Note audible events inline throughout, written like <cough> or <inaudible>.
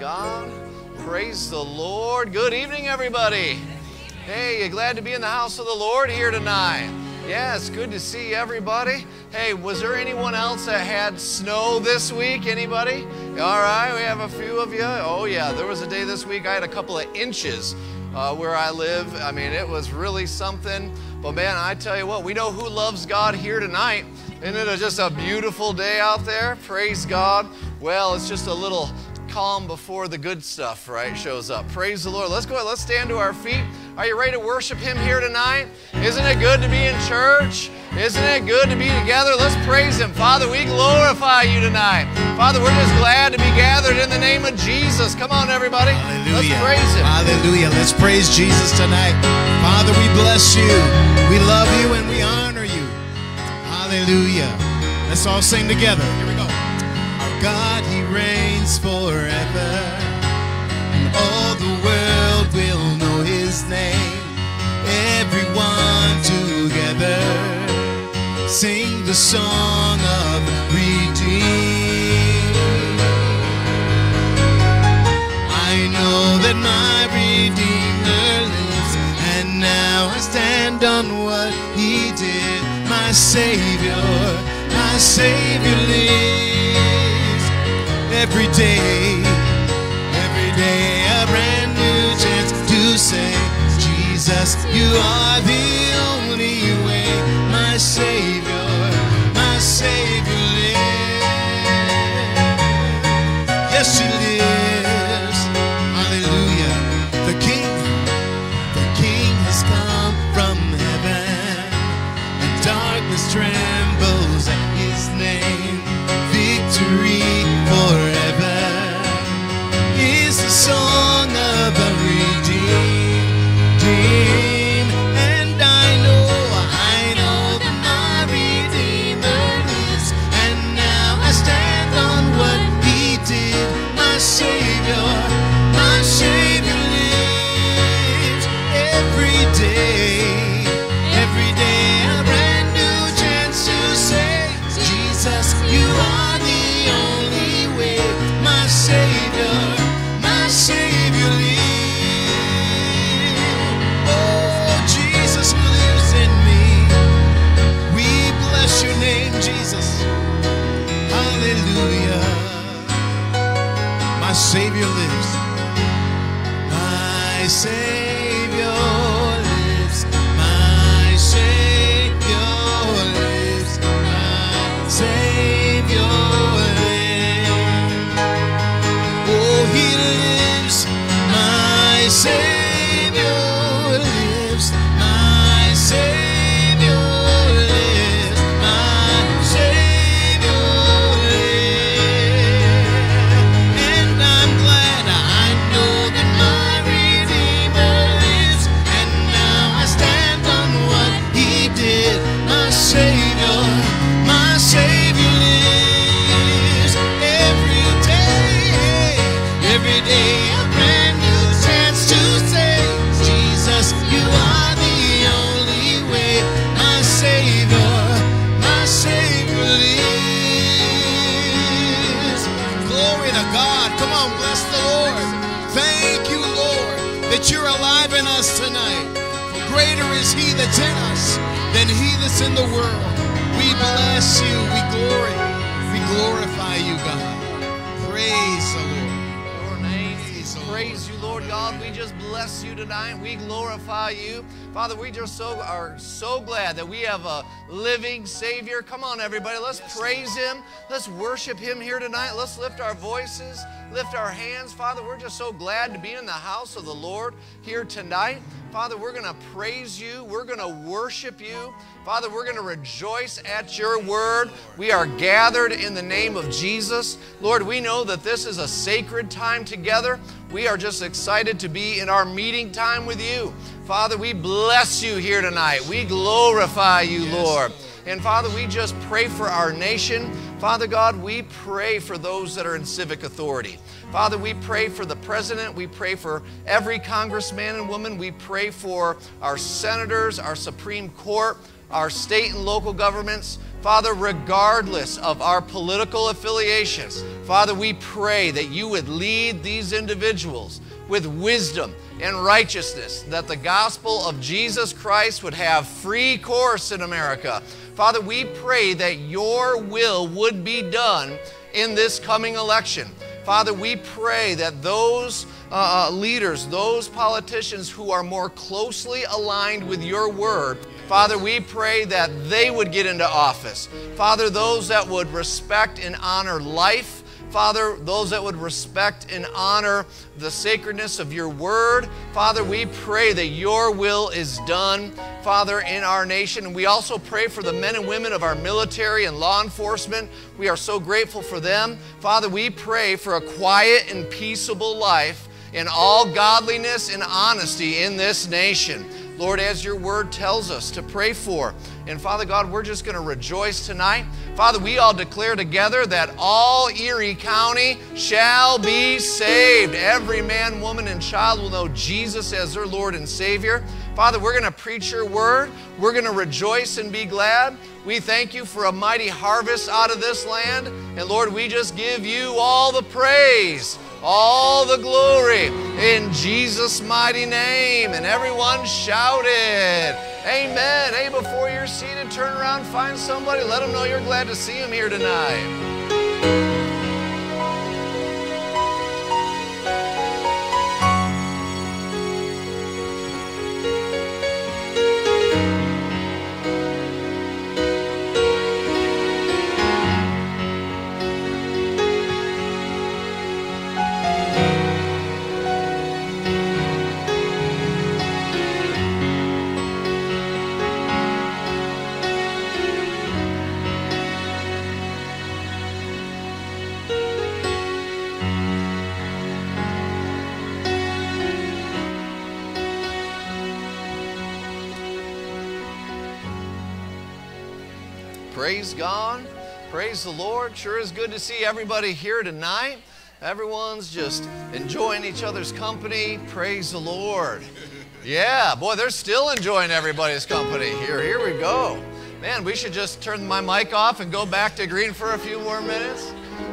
God. Praise the Lord. Good evening, everybody. Hey, you glad to be in the house of the Lord here tonight? It's good to see everybody. Hey, was there anyone else that had snow this week? Anybody? All right, we have a few of you. Oh, yeah, there was a day this week I had a couple of inches uh, where I live. I mean, it was really something. But man, I tell you what, we know who loves God here tonight. Isn't it just a beautiful day out there? Praise God. Well, it's just a little calm before the good stuff, right, shows up. Praise the Lord. Let's go ahead. Let's stand to our feet. Are you ready to worship Him here tonight? Isn't it good to be in church? Isn't it good to be together? Let's praise Him. Father, we glorify you tonight. Father, we're just glad to be gathered in the name of Jesus. Come on, everybody. Hallelujah. Let's praise Him. Hallelujah. Let's praise Jesus tonight. Father, we bless you. We love you and we honor you. Hallelujah. Let's all sing together. God, He reigns forever, and all the world will know His name. Everyone together sing the song of redeemed. I know that my Redeemer lives, and now I stand on what He did. My Savior, my Savior lives. Every day, every day, a brand new chance to say, Jesus, you are the only way. My Savior, my Savior lives. Yes, He lives. Hallelujah. The King, the King has come from heaven, and darkness My Savior lives. My Savior than He that's in the world. We bless you. We glory. We glorify you, God. Praise the Lord. Your name. Praise Praise you, Lord God. We just bless you tonight. We glorify you. Father, we just so are so glad that we have a living Savior. Come on, everybody. Let's praise Him. Let's worship Him here tonight. Let's lift our voices, lift our hands. Father, we're just so glad to be in the house of the Lord here tonight. Father, we're going to praise you. We're going to worship you. Father, we're going to rejoice at your word. We are gathered in the name of Jesus. Lord, we know that this is a sacred time together. We are just excited to be in our meeting time with you. Father, we bless you here tonight. We glorify you, Lord. And Father, we just pray for our nation. Father God, we pray for those that are in civic authority. Father, we pray for the president. We pray for every congressman and woman. We pray for our senators, our Supreme Court, our state and local governments. Father, regardless of our political affiliations, Father, we pray that you would lead these individuals with wisdom and righteousness, that the gospel of Jesus Christ would have free course in America. Father, we pray that your will would be done in this coming election. Father, we pray that those uh, uh, leaders, those politicians who are more closely aligned with your word, Father, we pray that they would get into office. Father, those that would respect and honor life, Father, those that would respect and honor the sacredness of your word, Father, we pray that your will is done, Father, in our nation. And we also pray for the men and women of our military and law enforcement. We are so grateful for them. Father, we pray for a quiet and peaceable life in all godliness and honesty in this nation. Lord, as your word tells us to pray for. And Father God, we're just going to rejoice tonight. Father, we all declare together that all Erie County shall be saved. Every man, woman, and child will know Jesus as their Lord and Savior. Father, we're going to preach your word. We're going to rejoice and be glad. We thank you for a mighty harvest out of this land. And Lord, we just give you all the praise all the glory in Jesus' mighty name. And everyone shouted, Amen. Hey, before you're seated, turn around, find somebody, let them know you're glad to see them here tonight. Praise God. Praise the Lord. Sure is good to see everybody here tonight. Everyone's just enjoying each other's company. Praise the Lord. Yeah, boy, they're still enjoying everybody's company. Here, here we go. Man, we should just turn my mic off and go back to green for a few more minutes.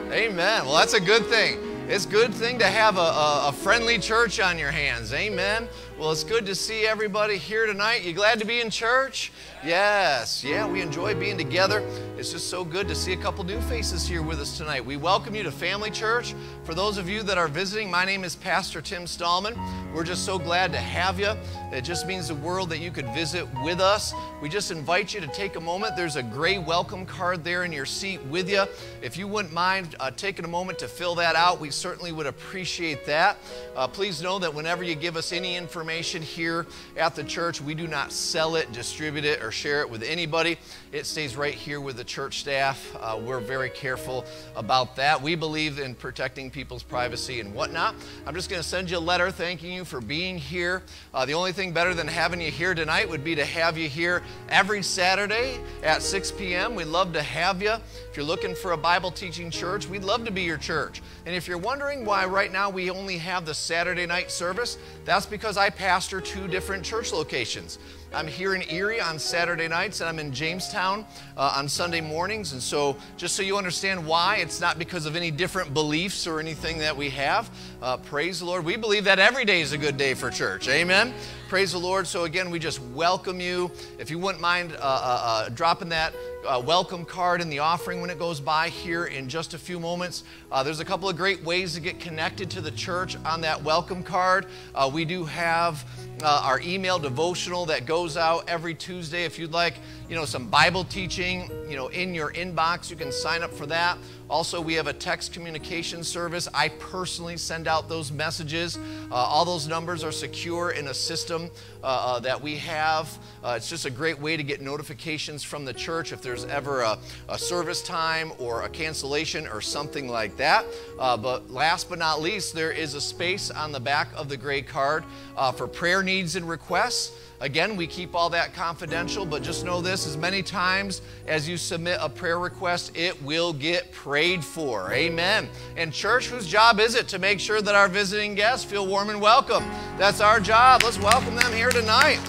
Amen. Well, that's a good thing. It's a good thing to have a, a, a, friendly church on your hands. Amen. Well, it's good to see everybody here tonight. You glad to be in church? Yes. Yeah, we enjoy being together. It's just so good to see a couple new faces here with us tonight. We welcome you to Family Church. For those of you that are visiting, my name is Pastor Tim Stahlman. We're just so glad to have you. It just means the world that you could visit with us. We just invite you to take a moment. There's a gray welcome card there in your seat with you. If you wouldn't mind uh, taking a moment to fill that out, we certainly would appreciate that. Uh, please know that whenever you give us any information here at the church, we do not sell it, distribute it, or share it with anybody. It stays right here with the church staff. Uh, we're very careful about that. We believe in protecting people's privacy and whatnot. I'm just going to send you a letter thanking you for being here. Uh, the only thing better than having you here tonight would be to have you here every Saturday at 6 p.m. We'd love to have you. If you're looking for a Bible teaching church, we'd love to be your church. And if you're wondering why right now we only have the Saturday night service, that's because I pastor two different church locations. I'm here in Erie on Saturday nights, and I'm in Jamestown uh, on Sunday mornings. And so, just so you understand why, it's not because of any different beliefs or anything that we have. Uh, praise the Lord. We believe that every day is a good day for church. Amen. Praise the Lord. So, again, we just welcome you. If you wouldn't mind uh, uh, uh dropping that uh, welcome card in the offering when it goes by here in just a few moments. There's a couple of great ways to get connected to the church on that welcome card. We do have uh, our email devotional that goes out every Tuesday. If you'd like, you know, some Bible teaching, you know, in your inbox, you can sign up for that. Also, we have a text communication service. I personally send out those messages. Uh, all those numbers are secure in a system uh, uh, that we have. Uh, it's just a great way to get notifications from the church if there's ever a, a service time or a cancellation or something like that. Uh, but last but not least, there is a space on the back of the gray card uh, for prayer needs and requests. Again, we keep all that confidential, but just know this as many times as you submit a prayer request, it will get prayed for. Amen. And, church, whose job is it to make sure that our visiting guests feel warm and welcome? That's our job. Let's welcome them here tonight.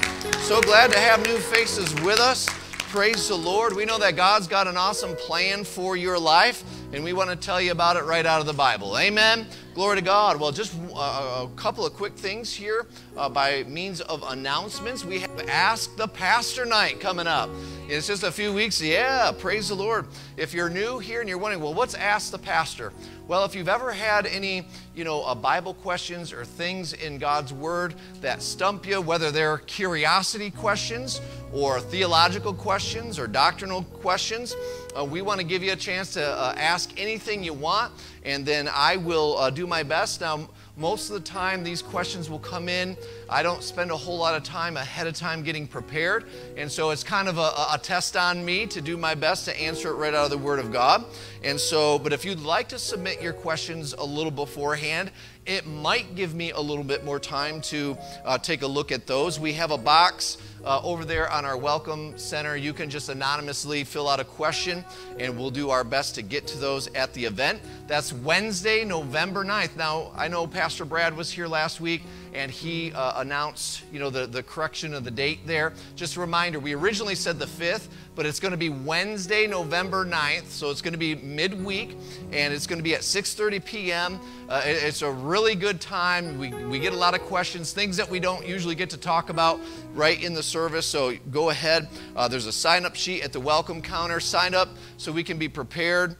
So glad to have new faces with us. Praise the Lord. We know that God's got an awesome plan for your life, and we want to tell you about it right out of the Bible. Amen. Glory to God. Well, just uh, a couple of quick things here uh, by means of announcements. We have Ask the Pastor Night coming up. It's just a few weeks. Yeah, praise the Lord. If you're new here and you're wondering, well, what's Ask the Pastor? Well, if you've ever had any, you know, uh, Bible questions or things in God's Word that stump you, whether they're curiosity questions or theological questions or doctrinal questions, uh, we want to give you a chance to uh, ask anything you want, and then I will uh, do my best. Now, most of the time, these questions will come in. I don't spend a whole lot of time ahead of time getting prepared. And so it's kind of a, a, test on me to do my best to answer it right out of the Word of God. And so, but if you'd like to submit your questions a little beforehand, it might give me a little bit more time to uh, take a look at those. We have a box uh, over there on our Welcome Center. You can just anonymously fill out a question, and we'll do our best to get to those at the event. That's Wednesday, November 9th. Now, I know Pastor Brad was here last week and he uh, announced, you know, the, the correction of the date there. Just a reminder, we originally said the 5th, but it's going to be Wednesday, November 9th. So it's going to be midweek, and it's going to be at 6.30 p.m. Uh, it, it's a really good time. We, we get a lot of questions, things that we don't usually get to talk about right in the service. So go ahead. Uh, there's a sign-up sheet at the welcome counter. Sign up so we can be prepared.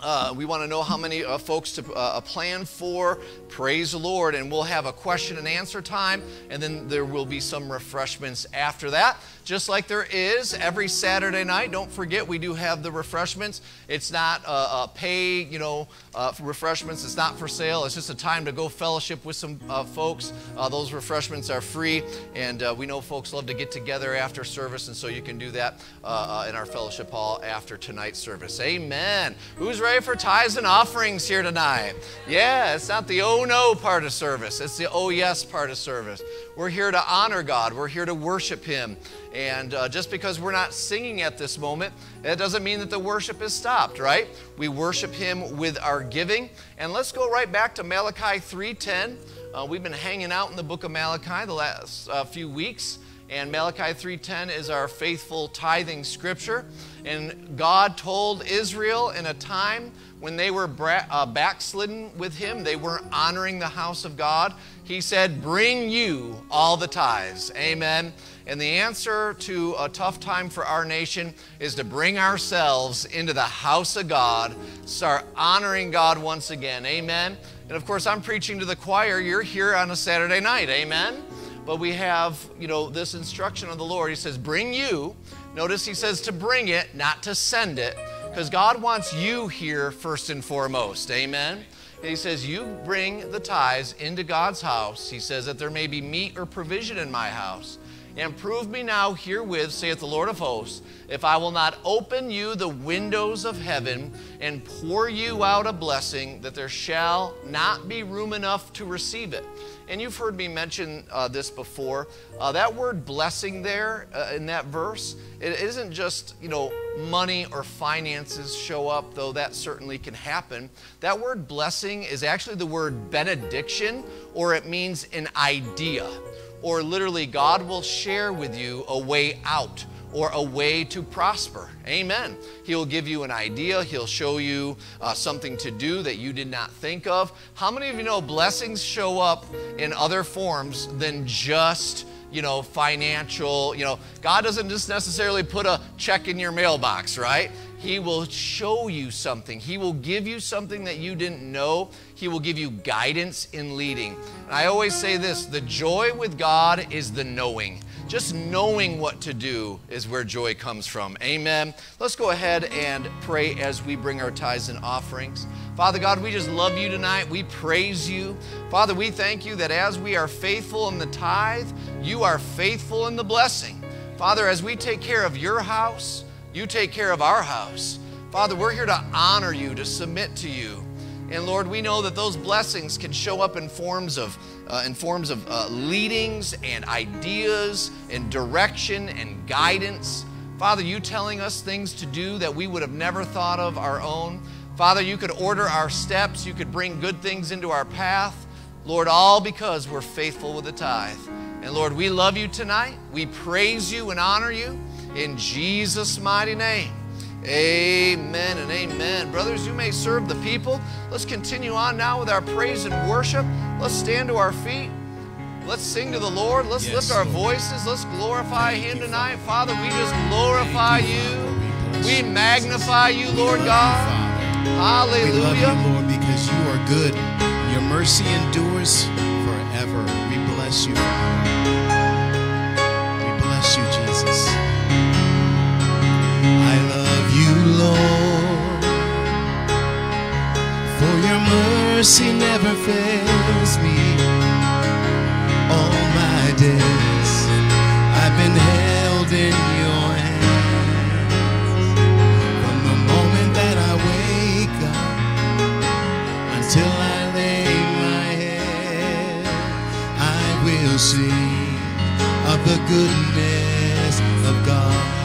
Uh, we want to know how many uh, folks to uh, plan for. Praise the Lord. And we'll have a question and answer time, and then there will be some refreshments after that just like there is every Saturday night. Don't forget, we do have the refreshments. It's not a, pay, you know, uh, refreshments. It's not for sale. It's just a time to go fellowship with some uh, folks. Uh, those refreshments are free, and uh, we know folks love to get together after service, and so you can do that uh, in our fellowship hall after tonight's service. Amen. Who's ready for tithes and offerings here tonight? Yeah, it's not the oh no part of service. It's the oh yes part of service. We're here to honor God. We're here to worship Him. And uh, just because we're not singing at this moment, that doesn't mean that the worship is stopped, right? We worship Him with our giving. And let's go right back to Malachi 3:10. Uh, we've been hanging out in the book of Malachi the last uh, few weeks. And Malachi 3:10 is our faithful tithing scripture. And God told Israel in a time when they were uh, backslidden with Him, they weren't honoring the house of God. He said, "Bring you all the tithes." Amen. And the answer to a tough time for our nation is to bring ourselves into the house of God, start honoring God once again. Amen. And of course, I'm preaching to the choir. You're here on a Saturday night. Amen. But we have, you know, this instruction of the Lord. He says, Bring you. Notice he says to bring it, not to send it, because God wants you here first and foremost. Amen. He says, You bring the tithes into God's house. He says that there may be meat or provision in my house. And prove me now herewith, saith the Lord of hosts, if I will not open you the windows of heaven and pour you out a blessing, that there shall not be room enough to receive it. And you've heard me mention uh, this before. Uh, that word blessing there uh, in that verse, it isn't just, you know, money or finances show up, though that certainly can happen. That word blessing is actually the word benediction, or it means an idea or literally, God will share with you a way out or a way to prosper. Amen. He'll give you an idea, He'll show you uh, something to do that you did not think of. How many of you know blessings show up in other forms than just? you know, financial, you know, God doesn't just necessarily put a check in your mailbox, right? He will show you something. He will give you something that you didn't know. He will give you guidance in leading. And I always say this the joy with God is the knowing. Just knowing what to do is where joy comes from. Amen. Let's go ahead and pray as we bring our tithes and offerings. Father God, we just love you tonight. We praise you. Father, we thank you that as we are faithful in the tithe, you are faithful in the blessing. Father, as we take care of your house, you take care of our house. Father, we're here to honor you, to submit to you. And Lord, we know that those blessings can show up in forms of, uh, in forms of uh, leadings and ideas and direction and guidance. Father, you telling us things to do that we would have never thought of our own. Father, you could order our steps, you could bring good things into our path. Lord, all because we're faithful with the tithe. And Lord, we love you tonight. We praise you and honor you in Jesus' mighty name. Amen and amen. Brothers, you may serve the people. Let's continue on now with our praise and worship. Let's stand to our feet. Let's sing to the Lord. Let's Yes, lift our Lord. voices. Let's glorify Thank Him tonight. Father. We just glorify you, you. We We magnify you, Lord you, God. Father. We Hallelujah. love you, Lord, because you are good. Your mercy endures forever. We bless you, Father. We bless you, Jesus. Lord, for your mercy never fails me. All my days I've been held in your hands. From the moment that I wake up until I lay my head, I will sing of the goodness of God.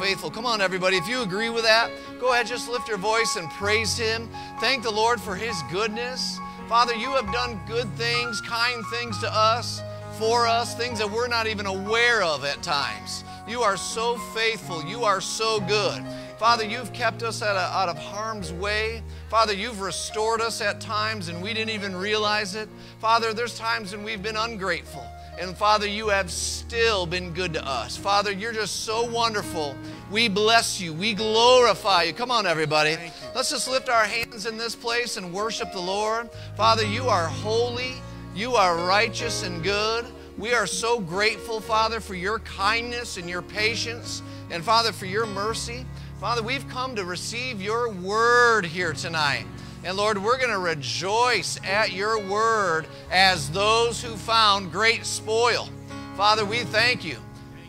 Faithful. Come on, everybody. If you agree with that, go ahead, just lift your voice and praise Him. Thank the Lord for His goodness. Father, you have done good things, kind things to us, for us, things that we're not even aware of at times. You are so faithful. You are so good. Father, you've kept us out of, out of harm's way. Father, you've restored us at times and we didn't even realize it. Father, there's times when we've been ungrateful. And Father, you have still been good to us. Father, you're just so wonderful. We bless you. We glorify you. Come on, everybody. Let's just lift our hands in this place and worship the Lord. Father, you are holy. You are righteous and good. We are so grateful, Father, for your kindness and your patience, and Father, for your mercy. Father, we've come to receive your word here tonight. And Lord, we're going to rejoice at your word as those who found great spoil. Father, we thank you.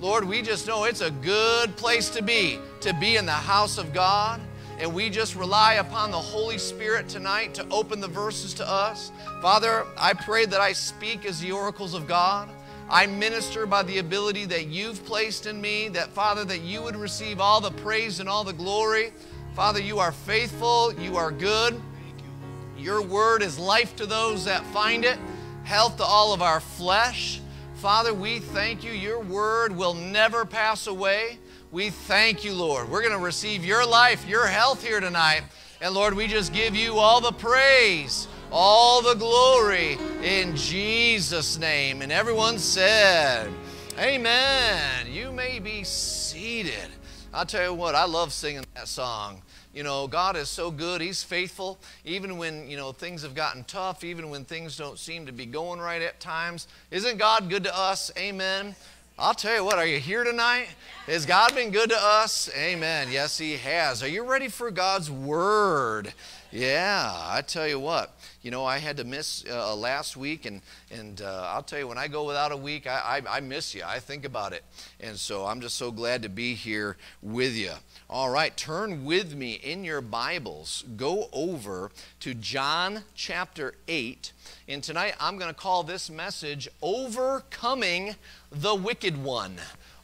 Lord, we just know it's a good place to be, to be in the house of God. And we just rely upon the Holy Spirit tonight to open the verses to us. Father, I pray that I speak as the oracles of God. I minister by the ability that you've placed in me, that Father, that you would receive all the praise and all the glory. Father, you are faithful, you are good. Your word is life to those that find it, health to all of our flesh. Father, we thank you. Your word will never pass away. We thank you, Lord. We're going to receive your life, your health here tonight. And Lord, we just give you all the praise, all the glory in Jesus' name. And everyone said, Amen. You may be seated. I'll tell you what, I love singing that song. You know, God is so good. He's faithful. Even when, you know, things have gotten tough, even when things don't seem to be going right at times. Isn't God good to us? Amen. I'll tell you what, are you here tonight? Has God been good to us? Amen. Yes, He has. Are you ready for God's Word? Yeah, I tell you what, you know, I had to miss uh, last week, and, and uh, I'll tell you, when I go without a week, I, I, I miss you. I think about it. And so I'm just so glad to be here with you. All right, turn with me in your Bibles. Go over to John chapter 8. And tonight I'm going to call this message Overcoming the Wicked One.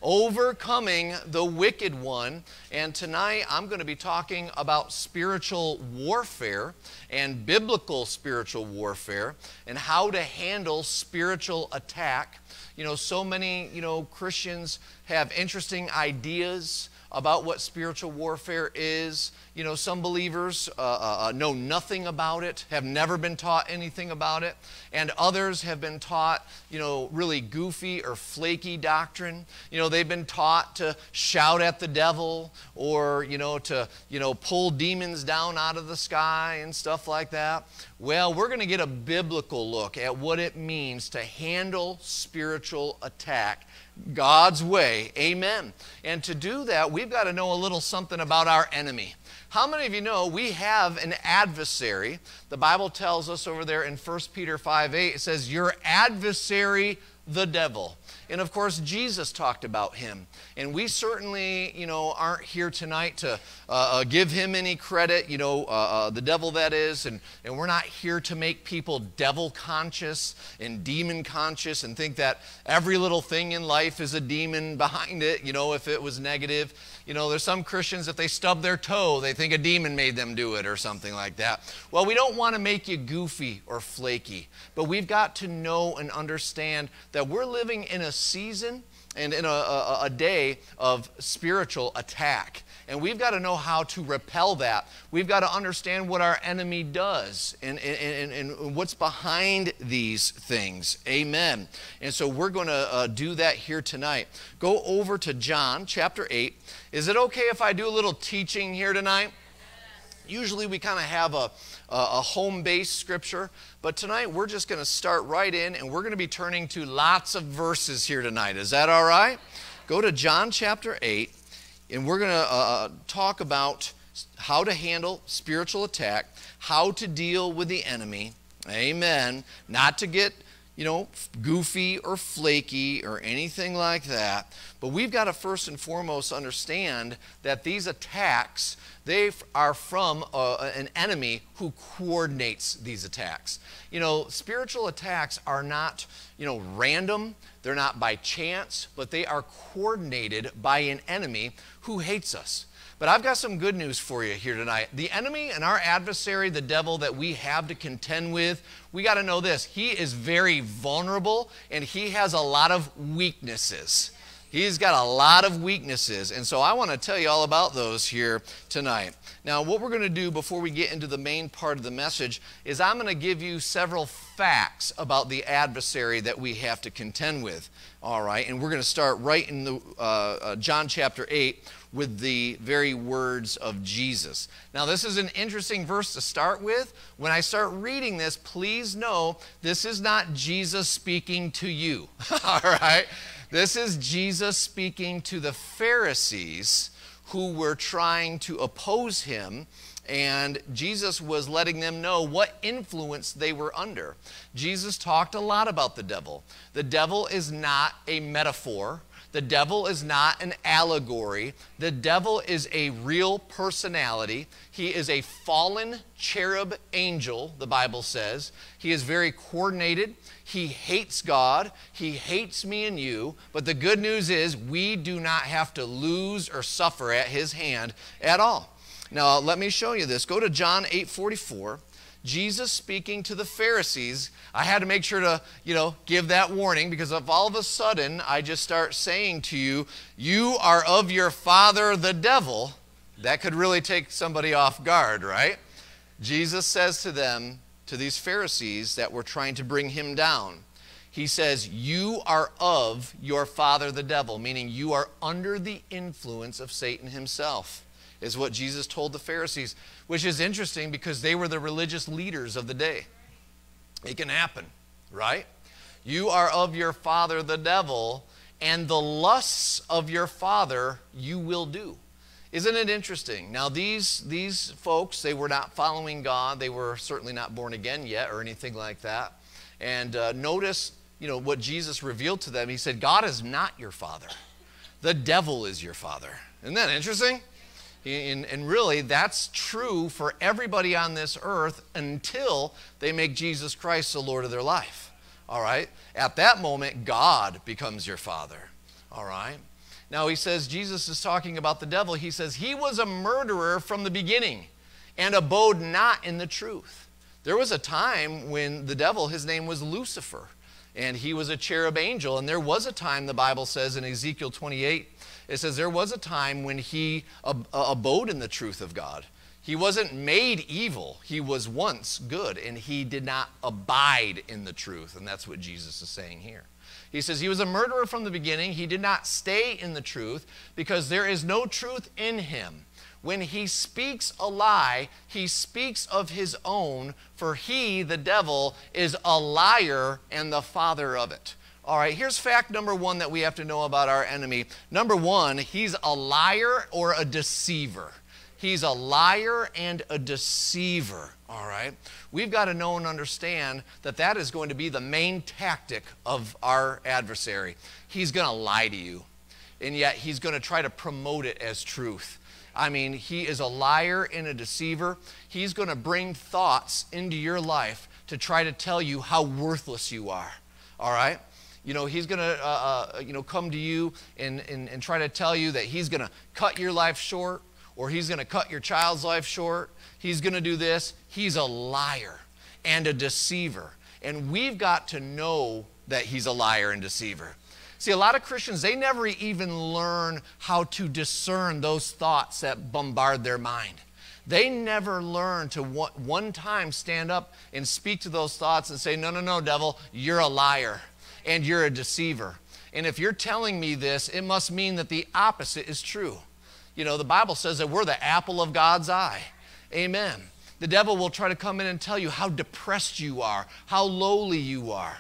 Overcoming the Wicked One. And tonight I'm going to be talking about spiritual warfare and biblical spiritual warfare and how to handle spiritual attack. You know, so many, you know, Christians have interesting ideas about what spiritual warfare is. You know, some believers uh, uh, know nothing about it, have never been taught anything about it, and others have been taught, you know, really goofy or flaky doctrine. You know, they've been taught to shout at the devil or, you know, to, you know, pull demons down out of the sky and stuff like that. Well, we're going to get a biblical look at what it means to handle spiritual attack God's way. Amen. And to do that, we've got to know a little something about our enemy. How many of you know we have an adversary? The Bible tells us over there in 1 Peter 5 8, it says, Your adversary, the devil. And of course, Jesus talked about him. And we certainly, you know, aren't here tonight to uh, uh, give him any credit, you know, uh, uh, the devil that is. And, and we're not here to make people devil conscious and demon conscious and think that every little thing in life is a demon behind it, you know, if it was negative. You know, there's some Christians, if they stub their toe, they think a demon made them do it or something like that. Well, we don't want to make you goofy or flaky, but we've got to know and understand that we're living in a season and in a, a, a day of spiritual attack. And we've got to know how to repel that. We've got to understand what our enemy does and, and, and, and what's behind these things. Amen. And so we're going to uh, do that here tonight. Go over to John chapter 8. Is it okay if I do a little teaching here tonight? Usually we kind of have a, a home based scripture, but tonight we're just going to start right in and we're going to be turning to lots of verses here tonight. Is that all right? Go to John chapter 8 and we're going to uh, uh, talk about how to handle spiritual attack, how to deal with the enemy. Amen. Not to get, you know, goofy or flaky or anything like that. But we've got to first and foremost understand that these attacks, they are from uh, an enemy who coordinates these attacks. You know, spiritual attacks are not, you know, random. They're not by chance, but they are coordinated by an enemy who hates us. But I've got some good news for you here tonight. The enemy and our adversary, the devil that we have to contend with, we got to know this. He is very vulnerable and he has a lot of weaknesses. He's got a lot of weaknesses. And so I want to tell you all about those here tonight. Now, what we're going to do before we get into the main part of the message is I'm going to give you several facts about the adversary that we have to contend with. All right, and we're going to start right in the uh, uh, John chapter 8 with the very words of Jesus. Now, this is an interesting verse to start with. When I start reading this, please know this is not Jesus speaking to you. <laughs> All right? This is Jesus speaking to the Pharisees who were trying to oppose him and Jesus was letting them know what influence they were under. Jesus talked a lot about the devil. The devil is not a metaphor. The devil is not an allegory. The devil is a real personality. He is a fallen cherub angel, the Bible says. He is very coordinated. He hates God. He hates me and you. But the good news is we do not have to lose or suffer at his hand at all. Now, let me show you this. Go to John 8 44. Jesus speaking to the Pharisees. I had to make sure to, you know, give that warning because if all of a sudden I just start saying to you, you are of your father the devil, that could really take somebody off guard, right? Jesus says to them, to these Pharisees that were trying to bring him down, he says, You are of your father the devil, meaning you are under the influence of Satan himself is what Jesus told the Pharisees, which is interesting because they were the religious leaders of the day. It can happen, right? You are of your father the devil, and the lusts of your father you will do. Isn't it interesting? Now, these, these folks, they were not following God. They were certainly not born again yet or anything like that. And uh, notice, you know, what Jesus revealed to them. He said, God is not your father. The devil is your father. Isn't that interesting? And, and, really, that's true for everybody on this earth until they make Jesus Christ the Lord of their life. All right? At that moment, God becomes your father. All right? Now, he says, Jesus is talking about the devil. He says, He was a murderer from the beginning and abode not in the truth. There was a time when the devil, his name was Lucifer, and he was a cherub angel. And there was a time, the Bible says in Ezekiel 28, it says there was a time when he ab- uh, abode in the truth of God. He wasn't made evil. He was once good, and he did not abide in the truth. And that's what Jesus is saying here. He says he was a murderer from the beginning. He did not stay in the truth because there is no truth in him. When he speaks a lie, he speaks of his own, for he, the devil, is a liar and the father of it. All right, here's fact number one that we have to know about our enemy. Number one, he's a liar or a deceiver. He's a liar and a deceiver. All right, we've got to know and understand that that is going to be the main tactic of our adversary. He's going to lie to you, and yet he's going to try to promote it as truth. I mean, he is a liar and a deceiver. He's going to bring thoughts into your life to try to tell you how worthless you are. All right? you know, he's going to, uh, uh, you know, come to you and, and, and try to tell you that he's going to cut your life short or he's going to cut your child's life short. He's going to do this. He's a liar and a deceiver. And we've got to know that he's a liar and deceiver. See, a lot of Christians, they never even learn how to discern those thoughts that bombard their mind. They never learn to one time stand up and speak to those thoughts and say, No, no, no, devil, you're a liar and you're a deceiver. And if you're telling me this, it must mean that the opposite is true. You know, the Bible says that we're the apple of God's eye. Amen. The devil will try to come in and tell you how depressed you are, how lowly you are.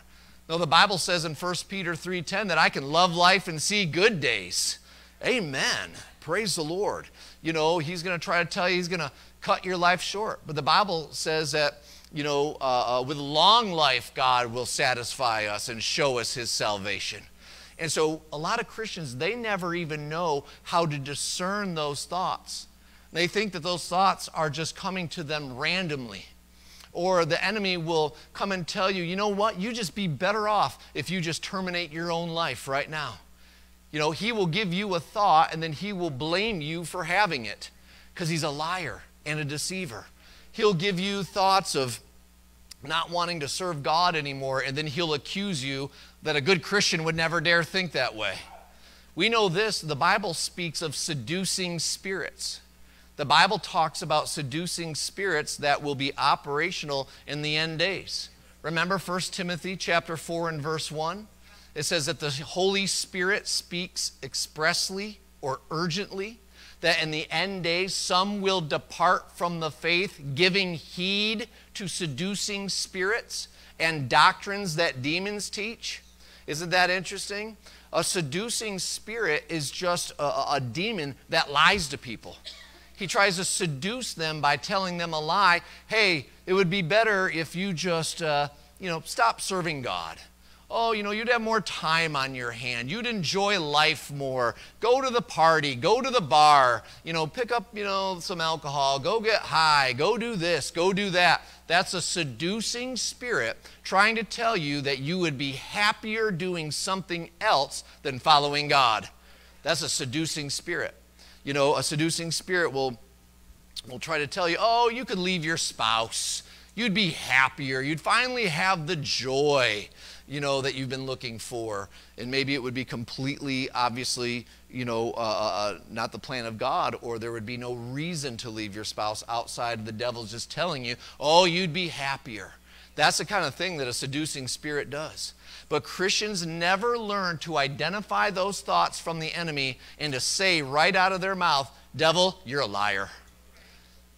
No, the Bible says in 1 Peter 3:10 that I can love life and see good days. Amen. Praise the Lord. You know, he's going to try to tell you he's going to cut your life short. But the Bible says that, you know, uh, uh, with long life, God will satisfy us and show us his salvation. And so a lot of Christians, they never even know how to discern those thoughts. They think that those thoughts are just coming to them randomly. Or the enemy will come and tell you, you know what, you just be better off if you just terminate your own life right now. You know, he will give you a thought and then he will blame you for having it because he's a liar and a deceiver. He'll give you thoughts of not wanting to serve God anymore and then he'll accuse you that a good Christian would never dare think that way. We know this the Bible speaks of seducing spirits. The Bible talks about seducing spirits that will be operational in the end days. Remember 1 Timothy chapter 4 and verse 1? It says that the Holy Spirit speaks expressly or urgently that in the end days some will depart from the faith, giving heed to seducing spirits and doctrines that demons teach. Isn't that interesting? A seducing spirit is just a, a demon that lies to people he tries to seduce them by telling them a lie. Hey, it would be better if you just, uh, you know, stop serving God. Oh, you know, you'd have more time on your hand. You'd enjoy life more. Go to the party, go to the bar, you know, pick up, you know, some alcohol, go get high, go do this, go do that. That's a seducing spirit trying to tell you that you would be happier doing something else than following God. That's a seducing spirit you know, a seducing spirit will, will try to tell you, oh, you could leave your spouse. You'd be happier. You'd finally have the joy, you know, that you've been looking for. And maybe it would be completely, obviously, you know, uh, uh, uh not the plan of God, or there would be no reason to leave your spouse outside of the devil's just telling you, oh, you'd be happier. That's the kind of thing that a seducing spirit does. But Christians never learn to identify those thoughts from the enemy and to say right out of their mouth, Devil, you're a liar.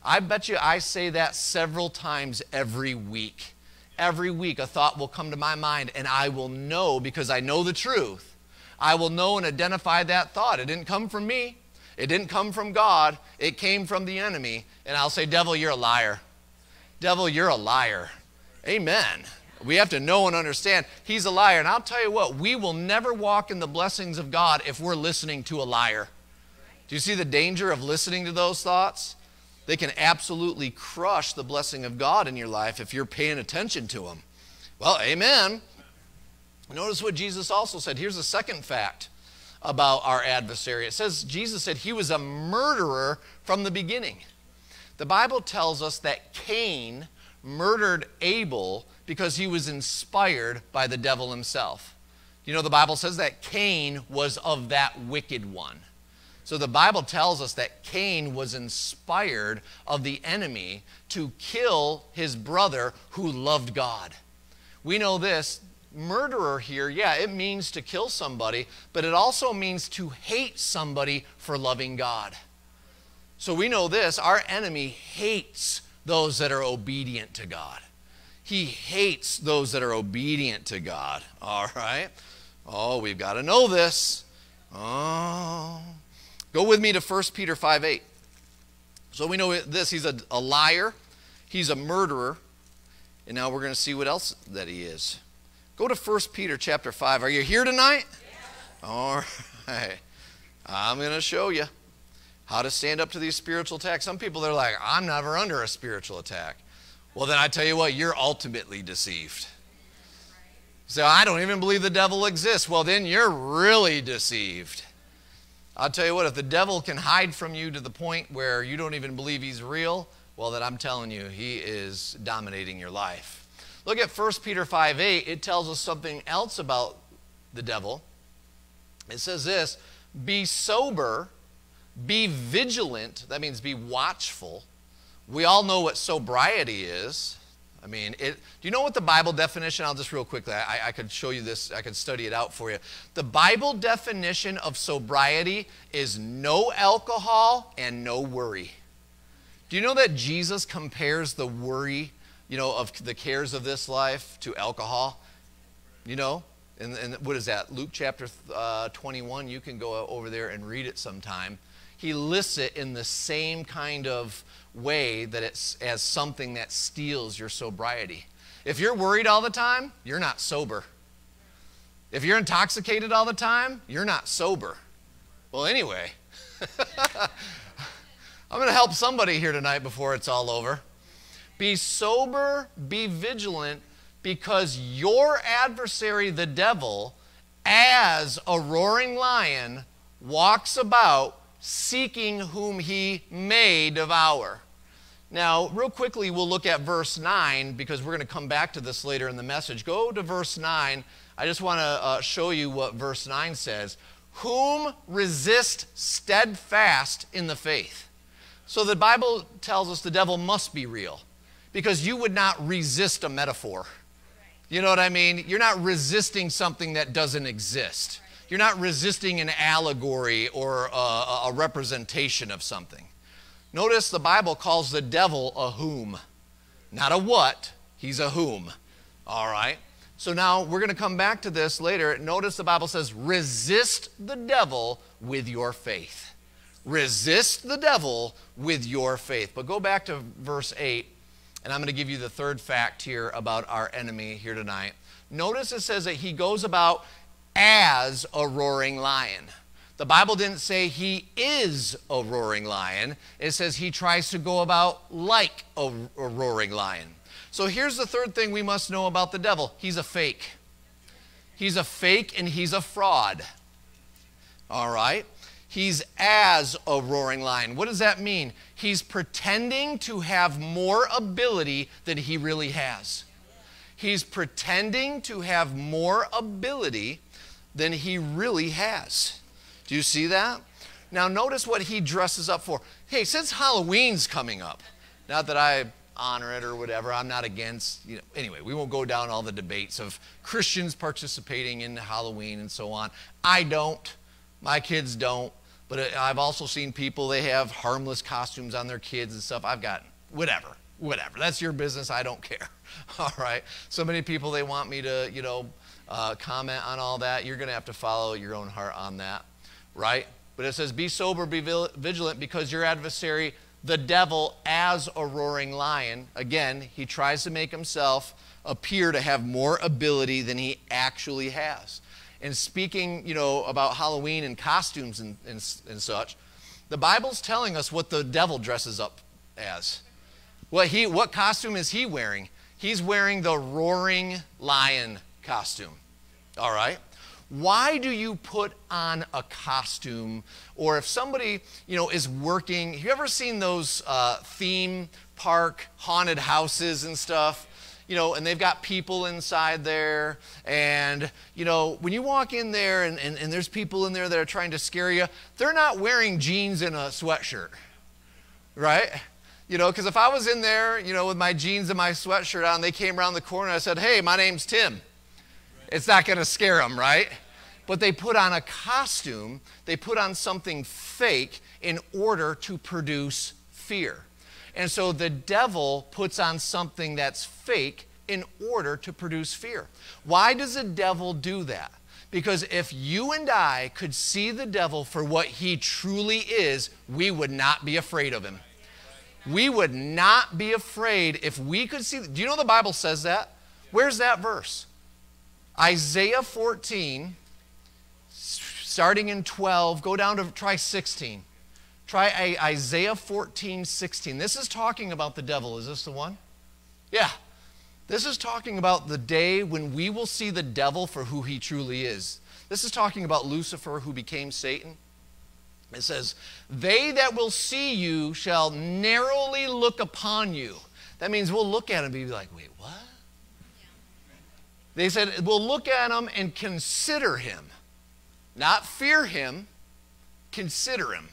I bet you I say that several times every week. Every week, a thought will come to my mind, and I will know because I know the truth. I will know and identify that thought. It didn't come from me, it didn't come from God, it came from the enemy. And I'll say, Devil, you're a liar. Devil, you're a liar. Amen. We have to know and understand he's a liar. And I'll tell you what, we will never walk in the blessings of God if we're listening to a liar. Do you see the danger of listening to those thoughts? They can absolutely crush the blessing of God in your life if you're paying attention to them. Well, amen. Notice what Jesus also said. Here's a second fact about our adversary. It says Jesus said he was a murderer from the beginning. The Bible tells us that Cain murdered Abel because he was inspired by the devil himself. You know, the Bible says that Cain was of that wicked one. So the Bible tells us that Cain was inspired of the enemy to kill his brother who loved God. We know this murderer here, yeah, it means to kill somebody, but it also means to hate somebody for loving God. So we know this our enemy hates those that are obedient to God. He hates those that are obedient to God. <laughs> All right? Oh, we've got to know this. Oh. Go with me to 1 Peter 5 8. So we know this he's a, a liar, he's a murderer, and now we're going to see what else that he is. Go to 1 Peter chapter 5. Are you here tonight? All <laughs> right. I'm going to show you how to stand up to these spiritual attacks. Some people, they're like, I'm never under a spiritual attack. Well, then I tell you what, you're ultimately deceived. So I don't even believe the devil exists. Well, then you're really deceived. I'll tell you what, if the devil can hide from you to the point where you don't even believe he's real, well, then I'm telling you, he is dominating your life. Look at 1 Peter 5 8. It tells us something else about the devil. It says this be sober, be vigilant. That means be watchful. We all know what sobriety is. I mean, it, do you know what the Bible definition? I'll just real quickly, I, I could show you this, I could study it out for you. The Bible definition of sobriety is no alcohol and no worry. Do you know that Jesus compares the worry, you know, of the cares of this life to alcohol? You know? And, and what is that? Luke chapter uh, 21. You can go over there and read it sometime. He lists it in the same kind of way that it's as something that steals your sobriety. If you're worried all the time, you're not sober. If you're intoxicated all the time, you're not sober. Well, anyway, <laughs> I'm going to help somebody here tonight before it's all over. Be sober, be vigilant, because your adversary, the devil, as a roaring lion, walks about seeking whom he may devour. Now, real quickly, we'll look at verse 9 because we're going to come back to this later in the message. Go to verse 9. I just want to uh, show you what verse 9 says. Whom resist steadfast in the faith. So the Bible tells us the devil must be real because you would not resist a metaphor. You know what I mean? You're not resisting something that doesn't exist. You're not resisting an allegory or a, a representation of something. Notice the Bible calls the devil a whom, not a what, he's a whom. All right? So now we're going to come back to this later. Notice the Bible says, resist the devil with your faith. Resist the devil with your faith. But go back to verse 8, and I'm going to give you the third fact here about our enemy here tonight. Notice it says that he goes about as a roaring lion. The Bible didn't say he is a roaring lion. It says he tries to go about like a, a, roaring lion. So here's the third thing we must know about the devil he's a fake. He's a fake and he's a fraud. All right? He's as a roaring lion. What does that mean? He's pretending to have more ability than he really has. He's pretending to have more ability than he really has. Do you see that? Now, notice what he dresses up for. Hey, since Halloween's coming up, not that I honor it or whatever, I'm not against, you know, anyway, we won't go down all the debates of Christians participating in Halloween and so on. I don't. My kids don't. But uh, I've also seen people, they have harmless costumes on their kids and stuff. I've got whatever, whatever. That's your business. I don't care. <laughs> All right. So many people, they want me to, you know, uh, comment on all that. You're going to have to follow your own heart on that, right? But it says, Be sober, be vigilant, because your adversary, the devil, as a roaring lion, again, he tries to make himself appear to have more ability than he actually has. And speaking, you know, about Halloween and costumes and, and, and such, the Bible's telling us what the devil dresses up as. What, he, what costume is he wearing? He's wearing the roaring lion costume. All right? Why do you put on a costume? Or if somebody, you know, is working, have you ever seen those uh, theme park haunted houses and stuff? You know, and they've got people inside there. And, you know, when you walk in there and, and, and there's people in there that are trying to scare you, they're not wearing jeans and a sweatshirt, right? You know, because if I was in there, you know, with my jeans and my sweatshirt on, they came around the corner, I said, hey, my name's Tim. It's not going to scare them, right? But they put on a costume, they put on something fake in order to produce fear. And so the devil puts on something that's fake in order to produce fear. Why does the devil do that? Because if you and I could see the devil for what he truly is, we would not be afraid of him. We would not be afraid if we could see. Do you know the Bible says that? Where's that verse? Isaiah 14, starting in 12, go down to try 16. Try Isaiah 14, 16. This is talking about the devil. Is this the one? Yeah. This is talking about the day when we will see the devil for who he truly is. This is talking about Lucifer who became Satan. It says, They that will see you shall narrowly look upon you. That means we'll look at him and be like, Wait, what? They said, We'll look at him and consider him. Not fear him, consider him.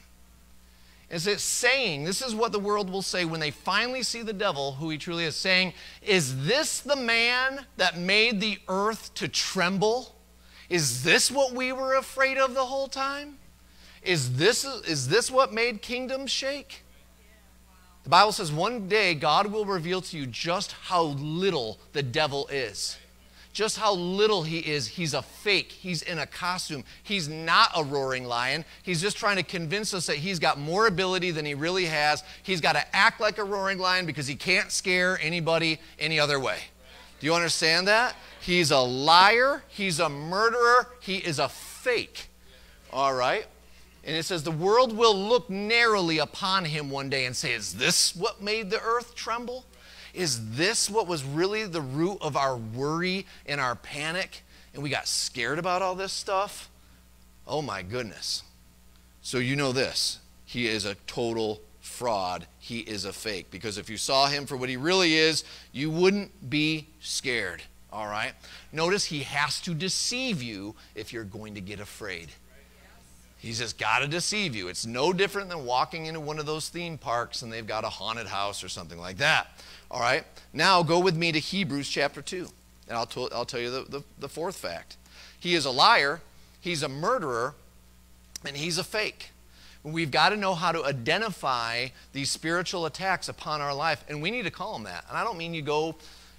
Is it saying, this is what the world will say when they finally see the devil, who he truly is, saying, Is this the man that made the earth to tremble? Is this what we were afraid of the whole time? Is this, is this what made kingdoms shake? The Bible says one day God will reveal to you just how little the devil is just how little he is. He's a fake. He's in a costume. He's not a roaring lion. He's just trying to convince us that he's got more ability than he really has. He's got to act like a roaring lion because he can't scare anybody any other way. Do you understand that? He's a liar. He's a murderer. He is a fake. All right? And it says, The world will look narrowly upon him one day and say, Is this what made the earth tremble? Is this what was really the root of our worry and our panic? And we got scared about all this stuff? Oh my goodness. So you know this he is a total fraud. He is a fake. Because if you saw him for what he really is, you wouldn't be scared. All right? Notice he has to deceive you if you're going to get afraid. He's just got to deceive you. It's no different than walking into one of those theme parks and they've got a haunted house or something like that. All right? Now go with me to Hebrews chapter 2. And I'll, t- I'll tell you the, the, the fourth fact. He is a liar, he's a murderer, and he's a fake. We've got to know how to identify these spiritual attacks upon our life, and we need to call them that. And I don't mean you go,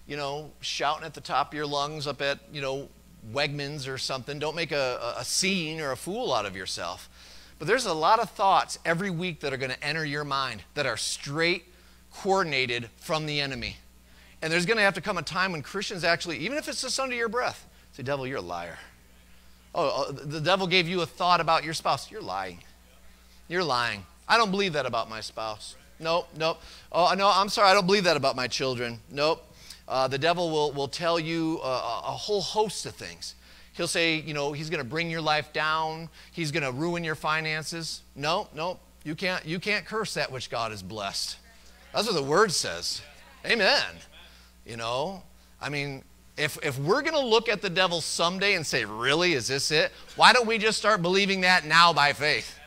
you know, shouting at the top of your lungs up at, you know, Wegmans or something. Don't make a, a scene or a fool out of yourself. But there's a lot of thoughts every week that are going to enter your mind that are straight coordinated from the enemy. And there's going to have to come a time when Christians actually, even if it's just under your breath, say, Devil, you're a liar. Oh, oh, the devil gave you a thought about your spouse. You're lying. You're lying. I don't believe that about my spouse. Nope, nope. Oh, no, I'm sorry. I don't believe that about my children. Nope. Uh, the devil will, will tell you a, a whole host of things. He'll say, you know, he's going to bring your life down. He's going to ruin your finances. No, no, you can't, you can't curse that which God has blessed. That's what the word says. Amen. You know, I mean, if, if we're going to look at the devil someday and say, really, is this it? Why don't we just start believing that now by faith?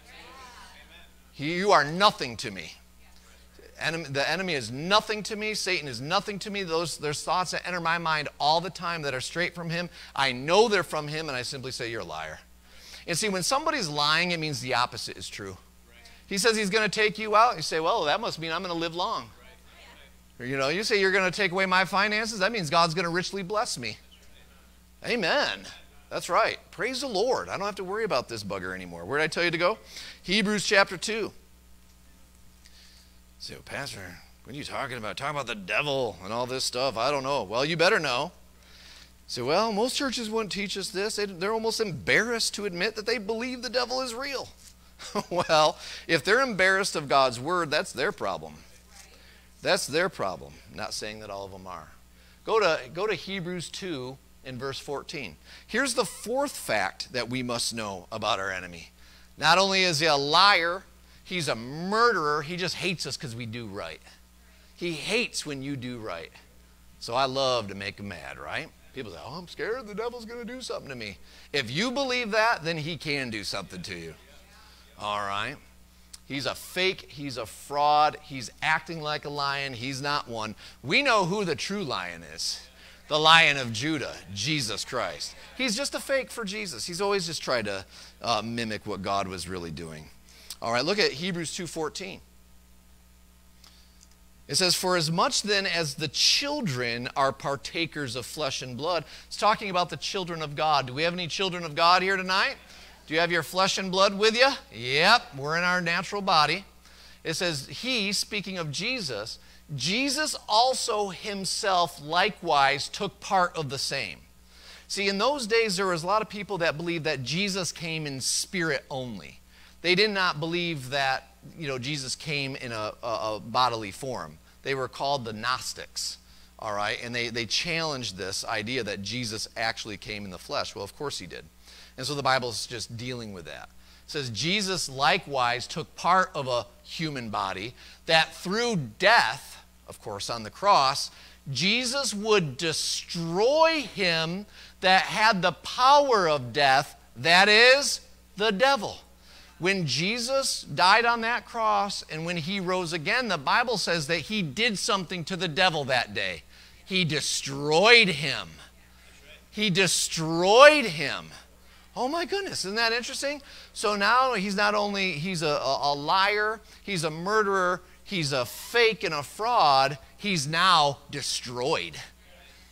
You are nothing to me. The enemy is nothing to me. Satan is nothing to me. Those, there's thoughts that enter my mind all the time that are straight from him. I know they're from him, and I simply say, You're a liar. And see, when somebody's lying, it means the opposite is true. He says he's going to take you out. You say, well, that must mean I'm going to live long. You know, you say you're going to take away my finances. That means God's going to richly bless me. Amen. That's right. Praise the Lord. I don't have to worry about this bugger anymore. Where did I tell you to go? Hebrews chapter 2. Well, Pastor, what are you talking about? Talking about the devil and all this stuff. I don't know. Well, you better know. Say, well, most churches wouldn't teach us this. They're almost embarrassed to admit that they believe the devil is real. <laughs> well, if they're embarrassed of God's word, that's their problem. That's their problem. Not saying that all of them are. Go to, go to Hebrews 2 in verse 14. Here's the fourth fact that we must know about our enemy. Not only is he a liar, he's a murderer. He just hates us because we do right. He hates when you do right. So I love to make him mad, right? People say, Oh, I'm scared the devil's going to do something to me. If you believe that, then he can do something to you. All right? He's a fake, he's a fraud, he's acting like a lion, he's not one. We know who the true lion is the lion of Judah, Jesus Christ. He's just a fake for Jesus. He's always just tried to uh, mimic what God was really doing. All right, look at Hebrews 2:14. It says, For as much then as the children are partakers of flesh and blood, it's talking about the children of God. Do we have any children of God here tonight? Do you have your flesh and blood with you? Yep, we're in our natural body. It says, He, speaking of Jesus, Jesus also himself likewise took part of the same. See, in those days, there was a lot of people that believed that Jesus came in spirit only. They did not believe that, you know, Jesus came in a, a, a bodily form. They were called the Gnostics, all right? And they, they challenged this idea that Jesus actually came in the flesh. Well, of course he did. And so the Bible is just dealing with that. It says, Jesus likewise took part of a human body, that through death, of course, on the cross, Jesus would destroy him that had the power of death, that is, The devil. When Jesus died on that cross and when he rose again, the Bible says that he did something to the devil that day. He destroyed him. He destroyed him. Oh my goodness, isn't that interesting? So now he's not only he's a, a, liar, he's a murderer, he's a fake and a fraud, he's now destroyed.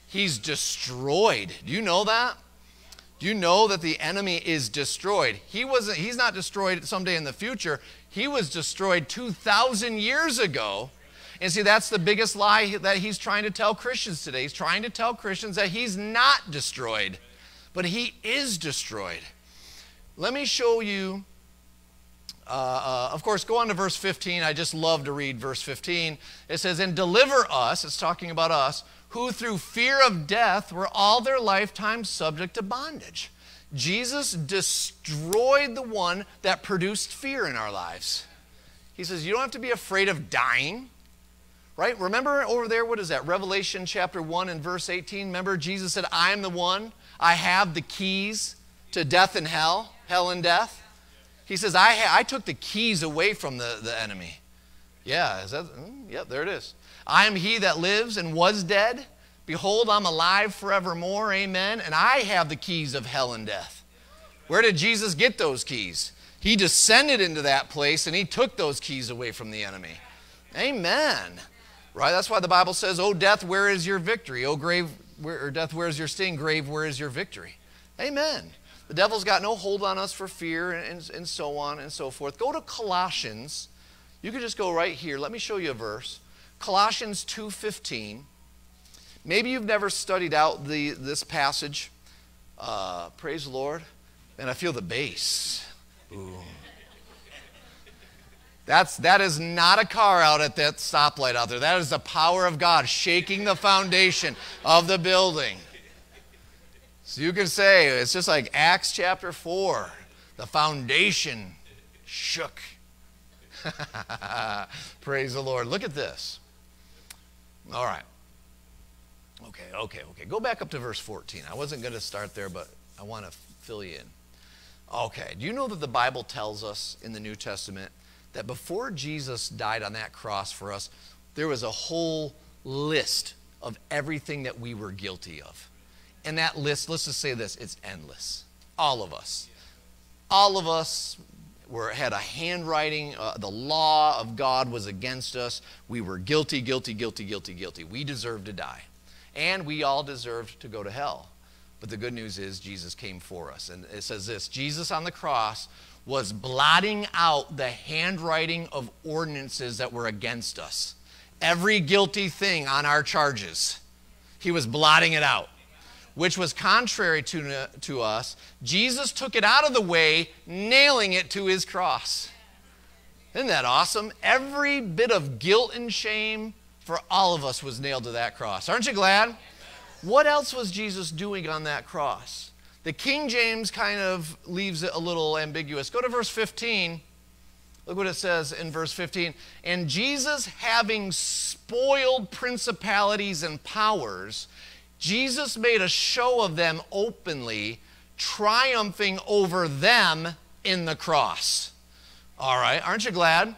He's destroyed. Do you know that? Do you know that the enemy is destroyed? He wasn't he's not destroyed someday in the future. He was destroyed 2000 years ago. And see that's the biggest lie that he's trying to tell Christians today. He's trying to tell Christians that he's not destroyed but he is destroyed. Let me show you. Uh, uh, of course, go on to verse 15. I just love to read verse 15. It says, And deliver us, it's talking about us, who through fear of death were all their lifetime subject to bondage. Jesus destroyed the one that produced fear in our lives. He says, You don't have to be afraid of dying, right? Remember over there, what is that? Revelation chapter 1 and verse 18. Remember, Jesus said, I am the one I have the keys to death and hell, hell and death. He says, I, I took the keys away from the, the enemy. Yeah, is that, mm, yep, there it is. I am he that lives and was dead. Behold, I'm alive forevermore. Amen. And I have the keys of hell and death. Where did Jesus get those keys? He descended into that place and he took those keys away from the enemy. Amen. Right? That's why the Bible says, Oh, death, where is your victory? Oh, grave, where, or death, where is your sting? Grave, where is your victory? Amen. The devil's got no hold on us for fear and, and, and so on and so forth. Go to Colossians. You could just go right here. Let me show you a verse. Colossians 2.15. Maybe you've never studied out the, this passage. Uh, praise the Lord. And I feel the bass. Ooh. That's, that is not a car out at that stoplight out there. That is the power of God shaking the foundation of the building. So you can say, it's just like Acts chapter 4. The foundation shook. <laughs> Praise the Lord. Look at this. All right. Okay, okay, okay. Go back up to verse 14. I wasn't going to start there, but I want to fill you in. Okay. Do you know that the Bible tells us in the New Testament that before Jesus died on that cross for us, there was a whole list of everything that we were guilty of. And that list, let's just say this, it's endless. All of us. All of us were, had a handwriting, uh, the law of God was against us. We were guilty, guilty, guilty, guilty, guilty. We deserved to die. And we all deserved to go to hell. But the good news is Jesus came for us. And it says this Jesus on the cross was blotting out the handwriting of ordinances that were against us. Every guilty thing on our charges, he was blotting it out, which was contrary to, to us. Jesus took it out of the way, nailing it to his cross. Isn't that awesome? Every bit of guilt and shame for all of us was nailed to that cross. Aren't you glad? What else was Jesus doing on that cross? The King James kind of leaves it a little ambiguous. Go to verse 15. Look what it says in verse 15. And Jesus, having spoiled principalities and powers, Jesus made a show of them openly, triumphing over them in the cross. All right, aren't you glad?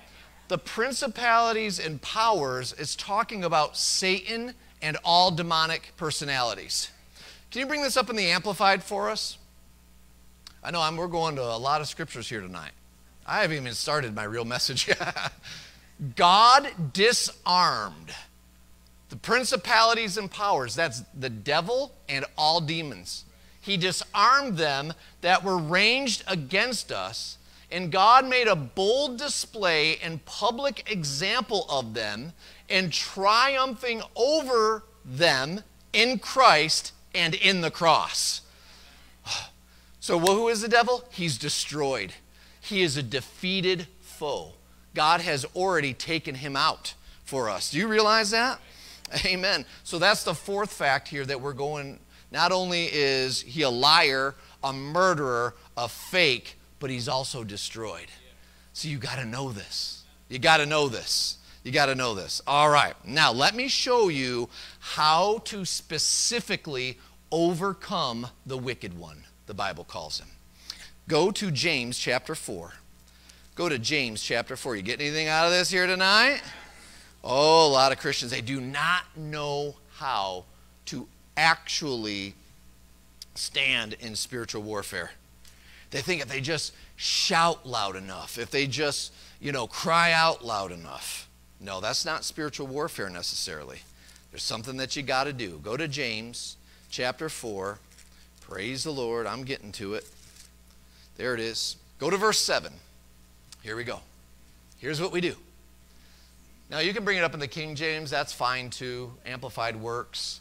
The principalities and powers is talking about Satan and all demonic personalities. Can you bring this up in the Amplified for us? I know I'm, we're going to a lot of scriptures here tonight. I haven't even started my real message <laughs> yet. God disarmed the principalities and powers, that's the devil and all demons. He disarmed them that were ranged against us, and God made a bold display and public example of them, and triumphing over them in Christ and in the cross. <sighs> So, who is the devil? He's destroyed. He is a defeated foe. God has already taken him out for us. Do you realize that? <laughs> Amen. So, that's the fourth fact here that we're going. Not only is he a liar, a murderer, a fake, but he's also destroyed. So, you got to know this. You got to know this. You got to know this. All right. Now, let me show you how to specifically overcome the wicked one, the Bible calls him. go to James chapter 4. Go to James chapter 4. You get anything out of this here tonight? Oh, a lot of Christians, they do not know how to actually stand in spiritual warfare. They think if they just shout loud enough, if they just, you know, cry out loud enough. No, that's not spiritual warfare necessarily. There's something that you got to do. Go to James chapter 4. Praise the Lord. I'm getting to it. There it is. Go to verse 7. Here we go. Here's what we do. Now, you can bring it up in the King James. That's fine too. Amplified works.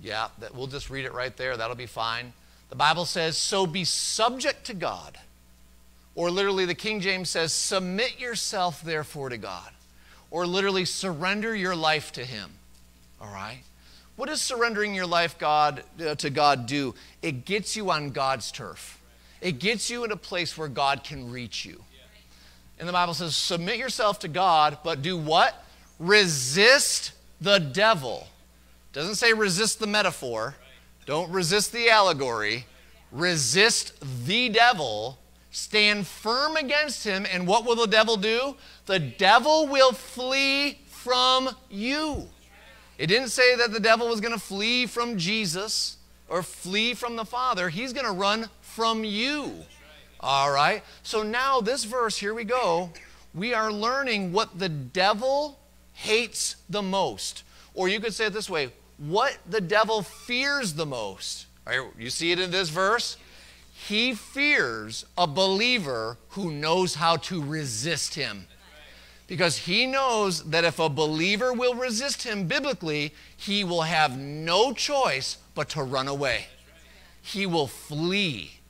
Yeah, that, we'll just read it right there. That'll be fine. The Bible says, So be subject to God. Or literally, the King James says, Submit yourself, therefore, to God. Or literally, surrender your life to Him. All right? What does surrendering your life God, uh, to God do? It gets you on God's turf. It gets you in a place where God can reach you. And the Bible says, submit yourself to God, but do what? Resist the devil. Doesn't say resist the metaphor. Don't resist the allegory. Resist the devil. Stand firm against him. And what will the devil do? The devil will flee from you. It didn't say that the devil was going to flee from Jesus or flee from the Father. He's going to run from you. All right? So now, this verse, here we go. We are learning what the devil hates the most. Or you could say it this way what the devil fears the most. You see it in this verse? He fears a believer who knows how to resist him. Because he knows that if a believer will resist him biblically, he will have no choice but to run away. He will flee.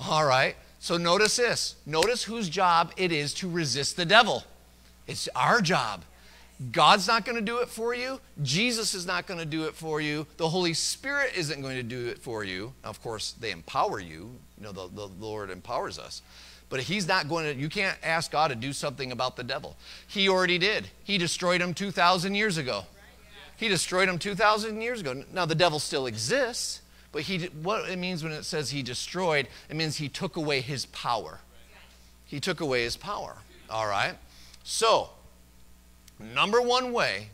All right? So notice this. Notice whose job it is to resist the devil. It's our job. God's not going to do it for you. Jesus is not going to do it for you. The Holy Spirit isn't going to do it for you. Now, of course, they empower you. You know, the, the Lord empowers us. But he's not going to, you can't ask God to do something about the devil. He already did. He destroyed him 2,000 years ago. He destroyed him 2,000 years ago. Now, the devil still exists, but he, what it means when it says he destroyed, it means he took away his power. He took away his power. All right? So, number one way,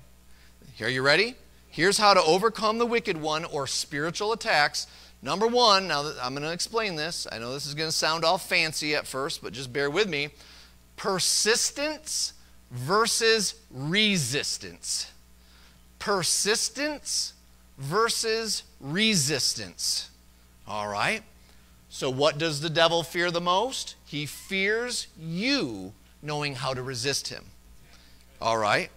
here, you ready? Here's how to overcome the wicked one or spiritual attacks. Number one, now I'm going to explain this. I know this is going to sound all fancy at first, but just bear with me. Persistence versus resistance. Persistence versus resistance. All right? So, what does the devil fear the most? He fears you knowing how to resist him. All right?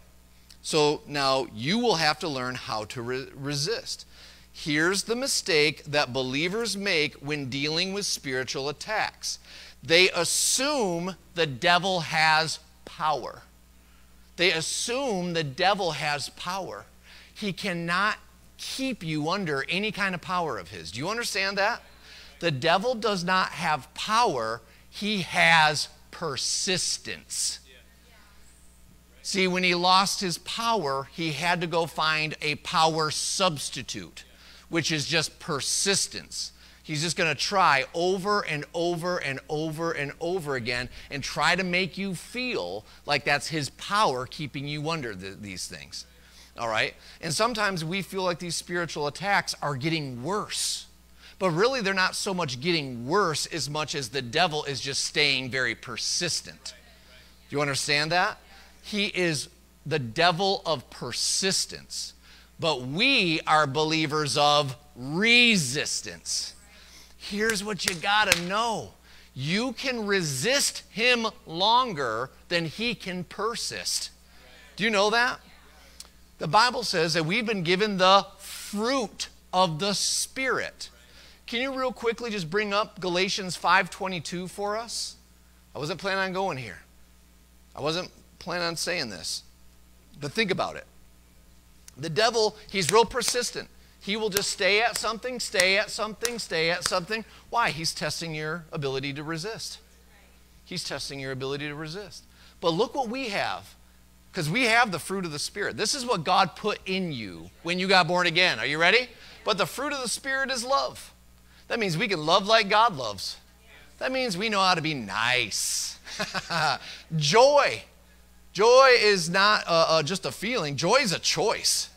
So, now you will have to learn how to re- resist. Here's the mistake that believers make when dealing with spiritual attacks they assume the devil has power. They assume the devil has power. He cannot keep you under any kind of power of his. Do you understand that? The devil does not have power, he has persistence. See, when he lost his power, he had to go find a power substitute, which is just persistence. He's just going to try over and over and over and over again and try to make you feel like that's his power keeping you under the, these things all right? And sometimes we feel like these spiritual attacks are getting worse. But really, they're not so much getting worse as much as the devil is just staying very persistent. Do you understand that? He is the devil of persistence. But we are believers of resistance. Here's what you got to know you can resist him longer than he can persist. Do you know that? The Bible says that we've been given the fruit of the Spirit. Can you real quickly just bring up Galatians 5:22 for us? I wasn't planning on going here. I wasn't planning on saying this. But think about it. The devil, he's real persistent. He will just stay at something, stay at something, stay at something. Why? He's testing your ability to resist. He's testing your ability to resist. But look what we have. Because we have the fruit of the Spirit. This is what God put in you when you got born again. Are you ready? But the fruit of the Spirit is love. That means we can love like God loves. That means we know how to be nice. <laughs> joy. Joy is not uh, uh, just a feeling, joy is a choice.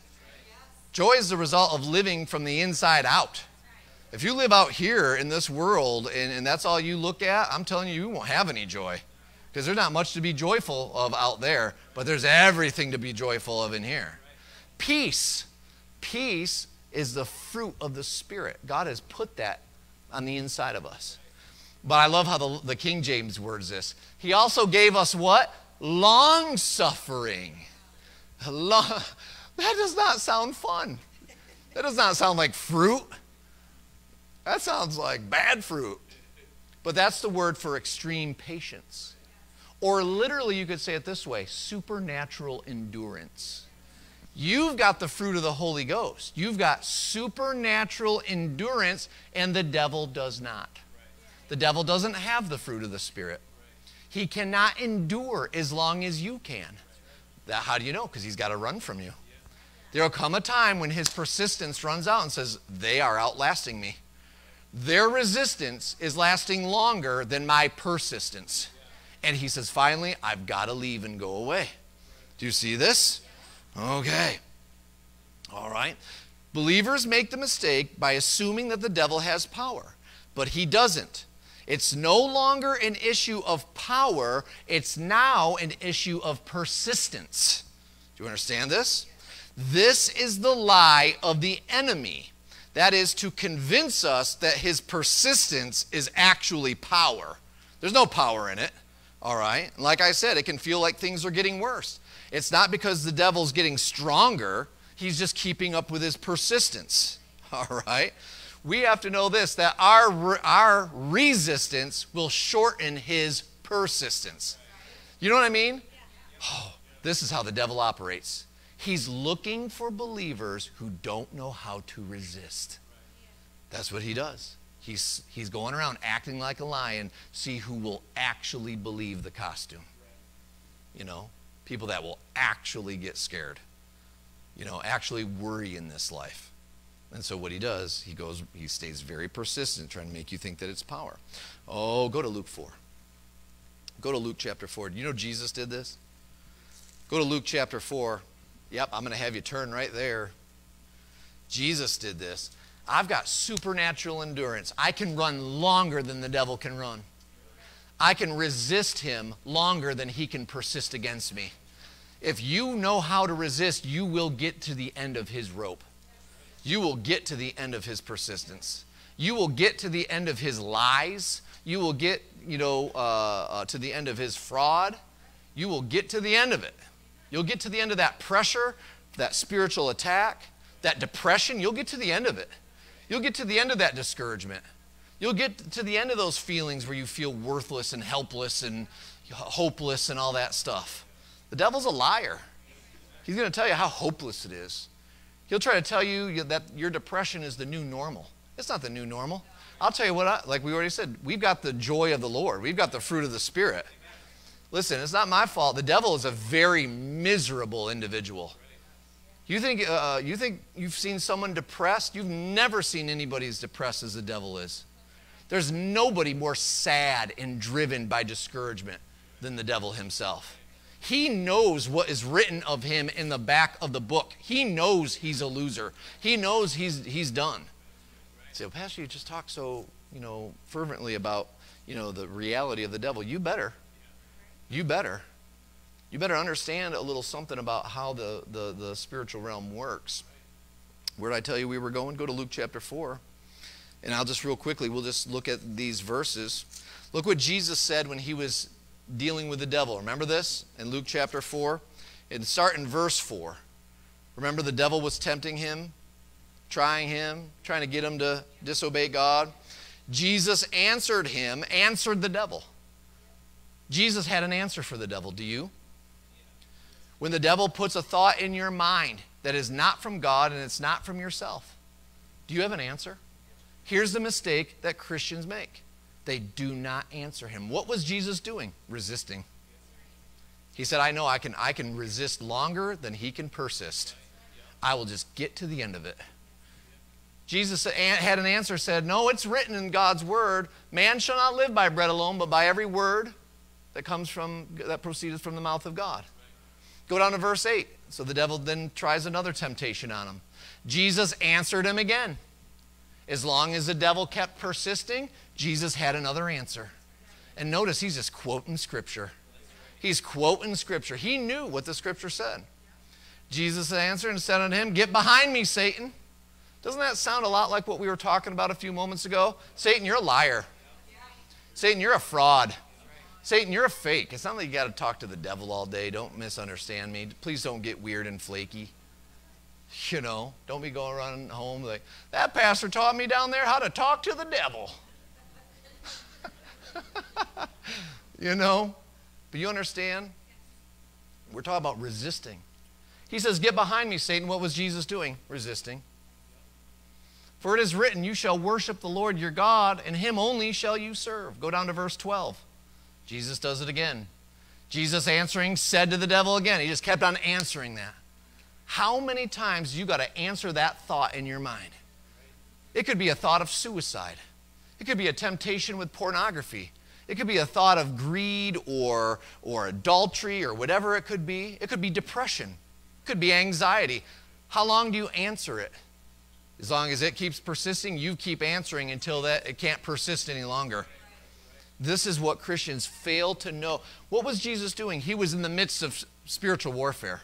Joy is the result of living from the inside out. If you live out here in this world and, and that's all you look at, I'm telling you, you won't have any joy. Because there's not much to be joyful of out there, but there's everything to be joyful of in here. Peace. Peace is the fruit of the Spirit. God has put that on the inside of us. But I love how the, the King James words this. He also gave us what? Long suffering. Long, <laughs> that does not sound fun. That does not sound like fruit. That sounds like bad fruit. But that's the word for extreme patience. Or literally, you could say it this way supernatural endurance. You've got the fruit of the Holy Ghost. You've got supernatural endurance, and the devil does not. The devil doesn't have the fruit of the Spirit. He cannot endure as long as you can. That, how do you know? Because he's got to run from you. There will come a time when his persistence runs out and says, They are outlasting me. Their resistance is lasting longer than my persistence. And he says, Finally, I've got to leave and go away. Do you see this? Okay. All right. Believers make the mistake by assuming that the devil has power, but he doesn't. It's no longer an issue of power, it's now an issue of persistence. Do you understand this? This is the lie of the enemy. That is to convince us that his persistence is actually power. There's no power in it. All right? Like I said, it can feel like things are getting worse. It's not because the devil's getting stronger, he's just keeping up with his persistence. <laughs> All right? We have to know this that our, our resistance will shorten his persistence. You know what I mean? Oh, this is how the devil operates. He's looking for believers who don't know how to resist. That's what he does. He's, he's going around acting like a lion, see who will actually believe the costume. You know, people that will actually get scared, you know, actually worry in this life. And so what he does, he goes, he stays very persistent, trying to make you think that it's power. Oh, go to Luke 4. Go to Luke chapter 4. Do you know Jesus did this? Go to Luke chapter 4. Yep, I'm going to have you turn right there. Jesus did this. I've got supernatural endurance. I can run longer than the devil can run. I can resist him longer than he can persist against me. If you know how to resist, you will get to the end of his rope. You will get to the end of his persistence. You will get to the end of his lies. You will get, you know, uh, uh, to the end of his fraud. You will get to the end of it. You'll get to the end of that pressure, that spiritual attack, that depression. You'll get to the end of it. You'll get to the end of that discouragement. You'll get to the end of those feelings where you feel worthless and helpless and hopeless and all that stuff. The devil's a liar. He's going to tell you how hopeless it is. He'll try to tell you that your depression is the new normal. It's not the new normal. I'll tell you what, I, like we already said, we've got the joy of the Lord, we've got the fruit of the Spirit. Listen, it's not my fault. The devil is a very miserable individual. You think, uh, uh, you think you've seen someone depressed? You've never seen anybody as depressed as the devil is. There's nobody more sad and driven by discouragement than the devil himself. He knows what is written of him in the back of the book. He knows he's a loser. He knows he's, he's done. You say, well, Pastor, you just talk so, you know, fervently about, you know, the reality of the devil. You better. You better you better understand a little something about how the, the, the spiritual realm works. Where did I tell you we were going? Go to Luke chapter 4. And I'll just real quickly, we'll just look at these verses. Look what Jesus said when he was dealing with the devil. Remember this in Luke chapter 4? And start in verse 4. Remember the devil was tempting him, trying him, trying to get him to disobey God. Jesus answered him, answered the devil. Jesus had an answer for the devil. Do you? When the devil puts a thought in your mind that is not from God and it's not from yourself? Do you have an answer? Here's the mistake that Christians make they do not answer him. What was Jesus doing? Resisting. He said, I know I can, I can resist longer than he can persist. I will just get to the end of it. Jesus had an answer, said, No, it's written in God's word, man shall not live by bread alone, but by every word that comes from, that proceeds from the mouth of God. Go down to verse 8. So the devil then tries another temptation on him. Jesus answered him again. As long as the devil kept persisting, Jesus had another answer. And notice he's just quoting scripture. He's quoting scripture. He knew what the scripture said. Jesus answered and said unto him, Get behind me, Satan. Doesn't that sound a lot like what we were talking about a few moments ago? Satan, you're a liar. Satan, you're a fraud. Satan, you're a fake. It's not like you got to talk to the devil all day. Don't misunderstand me. Please don't get weird and flaky. You know, don't be going around home like, that pastor taught me down there how to talk to the devil. <laughs> you know? But you understand? We're talking about resisting. He says, Get behind me, Satan. What was Jesus doing? Resisting. For it is written, You shall worship the Lord your God, and him only shall you serve. Go down to verse 12. Jesus does it again. Jesus answering said to the devil again. He just kept on answering that. How many times you got to answer that thought in your mind? It could be a thought of suicide. It could be a temptation with pornography. It could be a thought of greed or, or adultery or whatever it could be. It could be depression. It could be anxiety. How long do you answer it? As long as it keeps persisting, you keep answering until that it can't persist any longer. This is what Christians fail to know. What was Jesus doing? He was in the midst of spiritual warfare.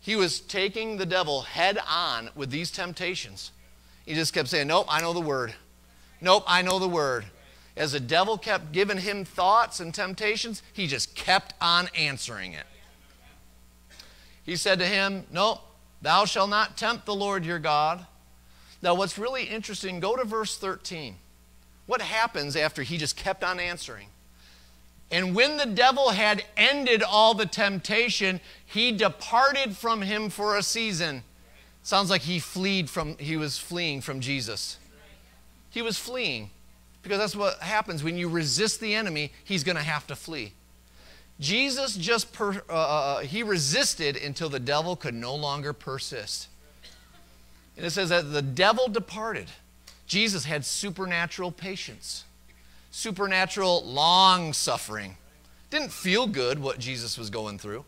He was taking the devil head on with these temptations. He just kept saying, Nope, I know the word. Nope, I know the word. As the devil kept giving him thoughts and temptations, he just kept on answering it. He said to him, No, thou shalt not tempt the Lord your God. Now, what's really interesting, go to verse 13. What happens after he just kept on answering? And when the devil had ended all the temptation, he departed from him for a season. Sounds like he fled from he was fleeing from Jesus. He was fleeing because that's what happens when you resist the enemy, he's going to have to flee. Jesus just per, uh, uh, uh, he resisted until the devil could no longer persist. And it says that the devil departed. Jesus had supernatural patience, supernatural long suffering. Didn't feel good what Jesus was going through,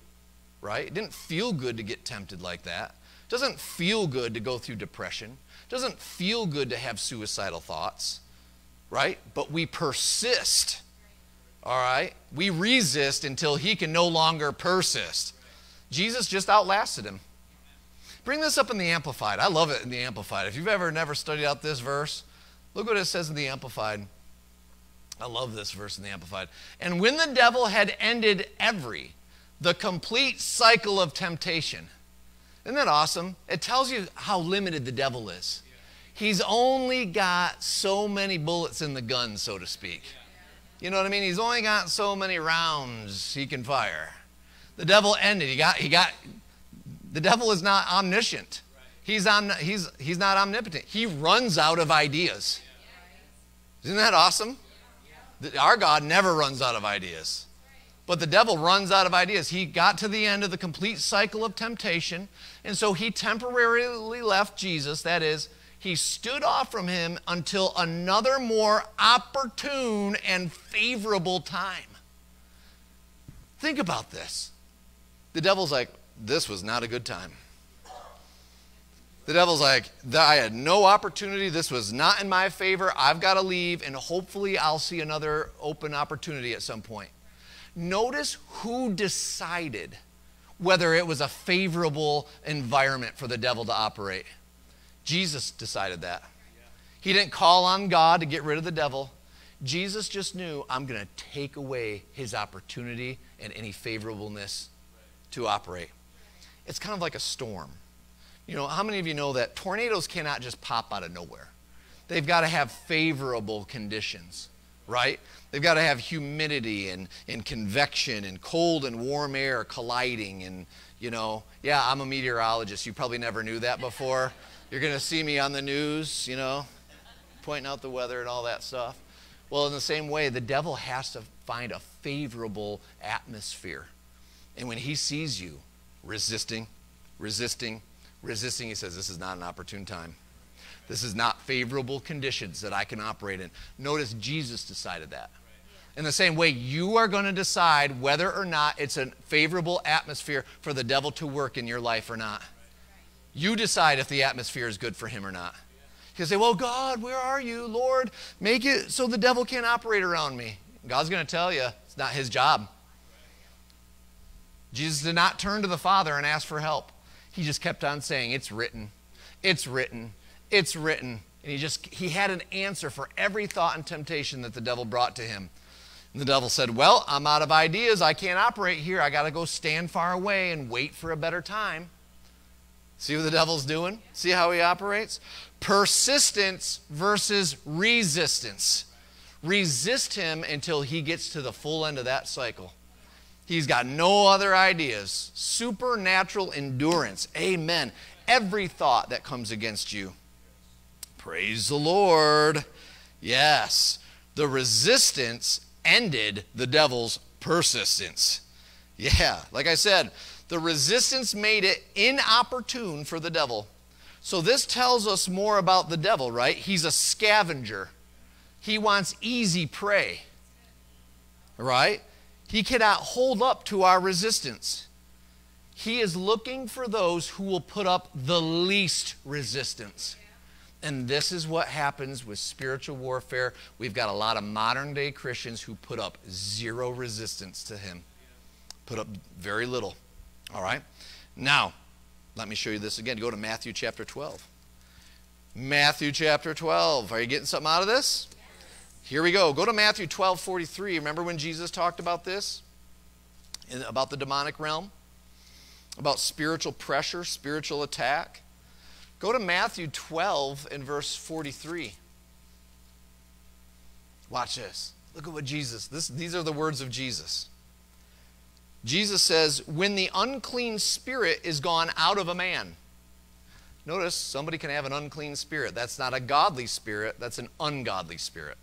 right? It didn't feel good to get tempted like that. Doesn't feel good to go through depression. Doesn't feel good to have suicidal thoughts, right? But we persist, all right? We resist until he can no longer persist. Jesus just outlasted him. Bring this up in the Amplified. I love it in the Amplified. If you've ever never studied out this verse, look what it says in the Amplified. I love this verse in the Amplified. And when the devil had ended every, the complete cycle of temptation. Isn't that awesome? It tells you how limited the devil is. He's only got so many bullets in the gun, so to speak. You know what I mean? He's only got so many rounds he can fire. The devil ended. He got, he got the devil is not omniscient. He's, on, he's, he's not omnipotent. He runs out of ideas. Isn't that awesome? Our God never runs out of ideas. But the devil runs out of ideas. He got to the end of the complete cycle of temptation, and so he temporarily left Jesus. That is, he stood off from him until another more opportune and favorable time. Think about this. The devil's like, this was not a good time. The devil's like, I had no opportunity. This was not in my favor. I've got to leave, and hopefully I'll see another open opportunity at some point. Notice who decided whether it was a favorable environment for the devil to operate. Jesus decided that. He didn't call on God to get rid of the devil. Jesus just knew, I'm going to take away his opportunity and any favorableness to operate. It's kind of like a storm. You know, how many of you know that tornadoes cannot just pop out of nowhere? They've got to have favorable conditions, right? They've got to have humidity and, and convection and cold and warm air colliding. And, you know, yeah, I'm a meteorologist. You probably never knew that before. You're going to see me on the news, you know, pointing out the weather and all that stuff. Well, in the same way, the devil has to find a favorable atmosphere. And when he sees you, resisting, resisting, resisting. He says, This is not an opportune time. This is not favorable conditions that I can operate in. Notice Jesus decided that. In the same way, you are going to decide whether or not it's a favorable atmosphere for the devil to work in your life or not. You decide if the atmosphere is good for him or not. Can say, Well, God, where are you? Lord, make it so the devil can't operate around me. God's going to tell you it's not his job. Jesus did not turn to the Father and ask for help. He just kept on saying, It's written. It's written. It's written. And he just he had an answer for every thought and temptation that the devil brought to him. And the devil said, Well, I'm out of ideas. I can't operate here. I got to go stand far away and wait for a better time. See what the devil's doing? See how he operates? Persistence versus resistance. Resist him until he gets to the full end of that cycle. He's got no other ideas. Supernatural endurance. Amen. Every thought that comes against you. Praise the Lord. Yes. The resistance ended the devil's persistence. Yeah, like I said, the resistance made it inopportune for the devil. So this tells us more about the devil, right? He's a scavenger. He wants easy prey. Right? He cannot hold up to our resistance. He is looking for those who will put up the least resistance. And this is what happens with spiritual warfare. We've got a lot of modern day Christians who put up zero resistance to him, put up very little. All right? Now, let me show you this again. Go to Matthew chapter 12. Matthew chapter 12. Are you getting something out of this? Here we go. Go to Matthew 12 43. Remember when Jesus talked about this? About the demonic realm? About spiritual pressure, spiritual attack? Go to Matthew 12 and verse 43. Watch this. Look at what Jesus, this, these are the words of Jesus. Jesus says, When the unclean spirit is gone out of a man. Notice somebody can have an unclean spirit. That's not a godly spirit, that's an ungodly spirit.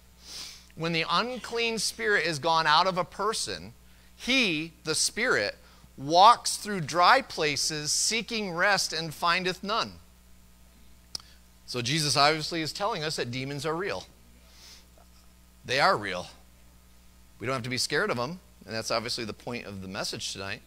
When the unclean spirit is gone out of a person, he, the spirit, walks through dry places seeking rest and findeth none. So Jesus obviously is telling us that demons are real. They are real. We don't have to be scared of them, and that's obviously the point of the message tonight.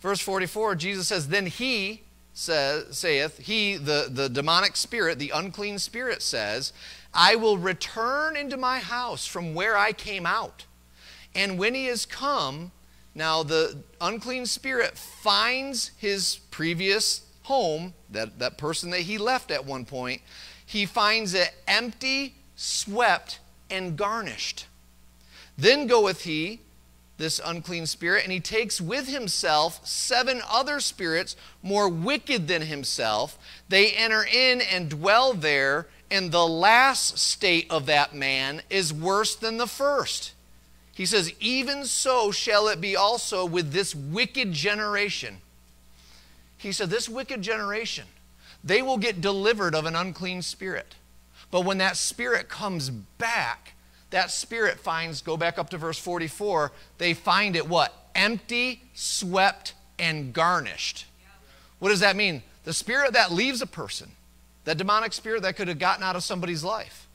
Verse 44, Jesus says, Then he says, saith, he, the, the demonic spirit, the unclean spirit says, I will return into my house from where I came out. And when he is come, now the unclean spirit finds his previous home, that, that person that he left at one point, he finds it empty, swept, and garnished. Then goeth he, this unclean spirit, and he takes with himself seven other spirits more wicked than himself. They enter in and dwell there, and the last state of that man is worse than the first. He says, Even so shall it be also with this wicked generation. He said, This wicked generation, they will get delivered of an unclean spirit. But when that spirit comes back, that spirit finds, go back up to verse 44, they find it what? Empty, swept, and garnished. What does that mean? The spirit that leaves a person, that demonic spirit that could have gotten out of somebody's life,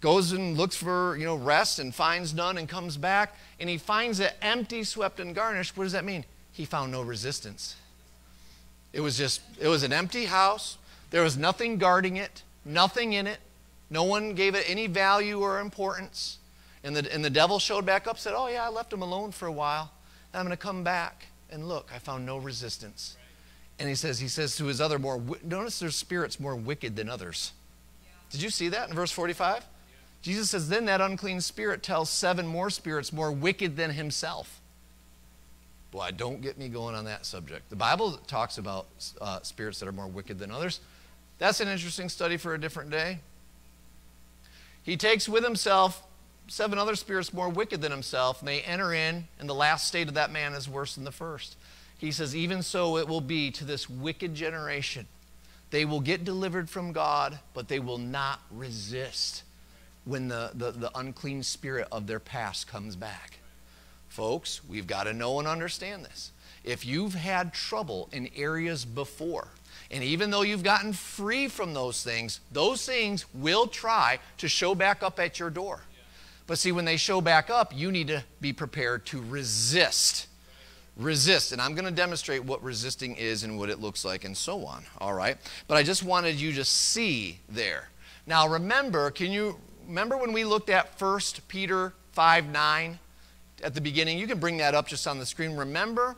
goes and looks for you know rest and finds none and comes back and he finds it empty, swept, and garnished. What does that mean? He found no resistance. It was just, it was an empty house. There was nothing guarding it, nothing in it. No one gave it any value or importance. And the, and the devil showed back up, said, Oh, yeah, I left him alone for a while. And I'm going to come back. And look, I found no resistance. And he says, he says to his other more, notice there's spirits more wicked than others. Did you see that in verse 45? Jesus says, Then that unclean spirit tells seven more spirits more wicked than himself. Boy, don't get me going on that subject. The Bible talks about uh, spirits that are more wicked than others. That's an interesting study for a different day. He takes with himself seven other spirits more wicked than himself, and they enter in, and the last state of that man is worse than the first. He says, Even so it will be to this wicked generation. They will get delivered from God, but they will not resist when the, the, the unclean spirit of their past comes back. Folks, we've got to know and understand this. if you've had trouble in areas before, and even though you've gotten free from those things, those things will try to show back up at your door. But see, when they show back up, you need to be prepared to resist. Resist. And I'm going to demonstrate what resisting is and what it looks like and so on. All right? But I just wanted you to see there. Now, remember, can you remember when we looked at 1 Peter 5 9 at the beginning? You can bring that up just on the screen. Remember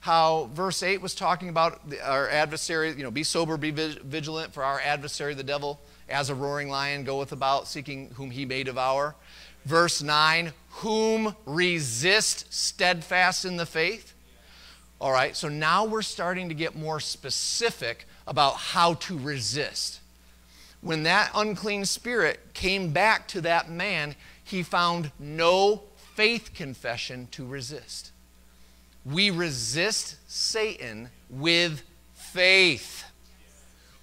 how verse 8 was talking about our adversary, you know, be sober, be vigilant, for our adversary, the devil, as a roaring lion, goeth about seeking whom he may devour. Verse 9, whom resist steadfast in the faith. All right, so now we're starting to get more specific about how to resist. When that unclean spirit came back to that man, he found no faith confession to resist. We resist Satan with faith.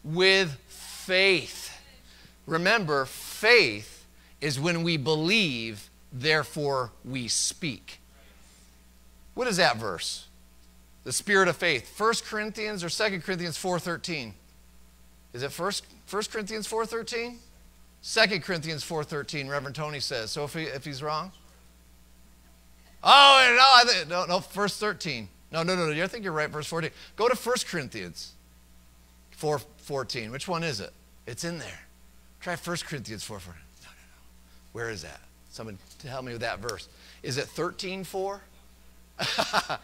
With faith. Remember, faith is when we believe, therefore we speak. What is that verse? The spirit of faith. 1 Corinthians or 2 Corinthians 4:13? Is it 1, 1 Corinthians 4:13? 2 Corinthians 4:13, Reverend Tony says. So if, he, if he's wrong? Oh, no, oh, I think, no, no, verse 13. No, no, no, no, I think you're right, verse 14. Go to 1 Corinthians 4, 14. Which one is it? It's in there. Try 1 Corinthians 4, 14. Where is that? Someone tell me with that verse. Is it 13:4? <laughs>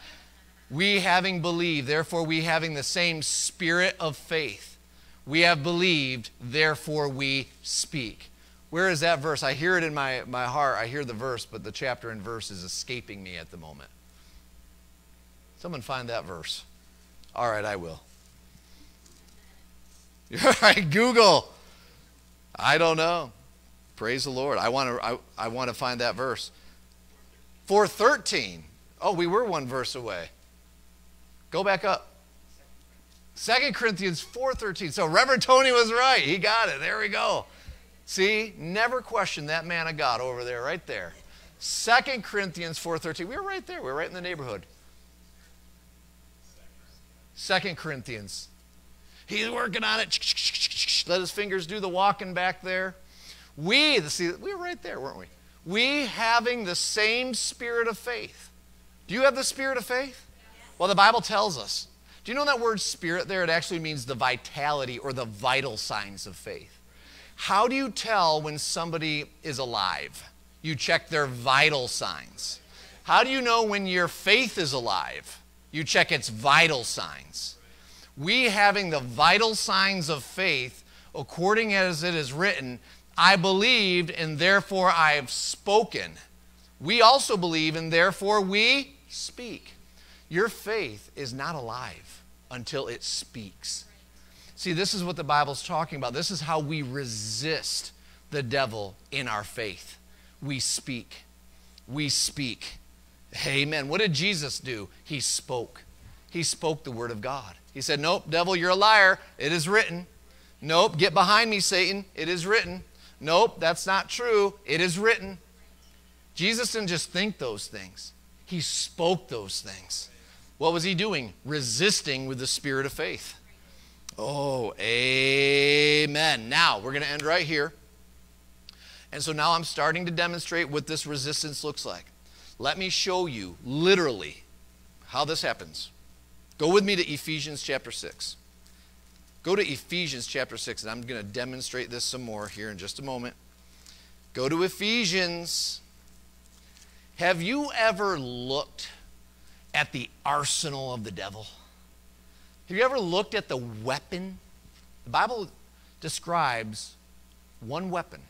we having believed, therefore we having the same spirit of faith. We have believed, therefore we speak. Where is that verse? I hear it in my, my heart. I hear the verse, but the chapter and verse is escaping me at the moment. Someone find that verse. All right, I will. <laughs> All right, Google. I don't know. Praise the Lord. I want to I, I want to find that verse. 413. Oh, we were one verse away. Go back up. Second Corinthians 4:13. So Reverend Tony was right. He got it. There we go. See, never question that man of God over there, right there. Second Corinthians 4:13. We were right there. We were right in the neighborhood. Second Corinthians. He's working on it. Let his fingers do the walking back there. We, the see, we were right there, weren't we? We having the same spirit of faith. Do you have the spirit of faith? Well, the Bible tells us. Do you know that word spirit there? It actually means the vitality or the vital signs of faith. How do you tell when somebody is alive? You check their vital signs. How do you know when your faith is alive? You check its vital signs. We having the vital signs of faith, according as it is written, I believed and therefore I have spoken. We also believe and therefore we speak. Your faith is not alive until it speaks. See, this is what the Bible's talking about. This is how we resist the devil in our faith. We speak. We speak. Amen. What did Jesus do? He spoke. He spoke the word of God. He said, Nope, devil, you're a liar. It is written. Nope, get behind me, Satan. It is written. Nope, that's not true. It is written. Jesus didn't just think those things, he spoke those things. What was he doing? Resisting with the spirit of faith. Oh, amen. Now, we're going to end right here. And so now I'm starting to demonstrate what this resistance looks like. Let me show you literally how this happens. Go with me to Ephesians chapter 6. Go to Ephesians chapter 6, and I'm going to demonstrate this some more here in just a moment. Go to Ephesians. Have you ever looked at the arsenal of the devil? Have you ever looked at the weapon? The Bible describes one weapon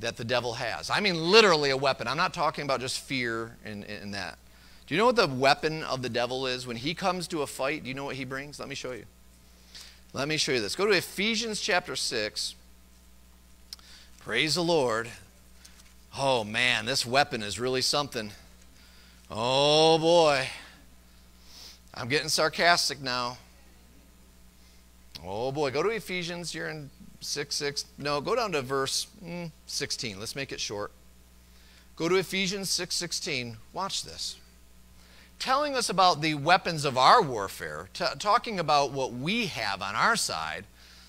that the devil has. I mean, literally a weapon. I'm not talking about just fear and, and that. Do you know what the weapon of the devil is? When he comes to a fight, do you know what he brings? Let me show you. Let me show you this. Go to Ephesians chapter 6. Praise the Lord. Oh man, this weapon is really something. Oh boy. I'm getting sarcastic now. Oh boy, go to Ephesians. You're in 6 6. No, go down to verse mm, 16. Let's make it short. Go to Ephesians 6 16. Watch this. telling us about the weapons of our warfare, talking about what we have on our side.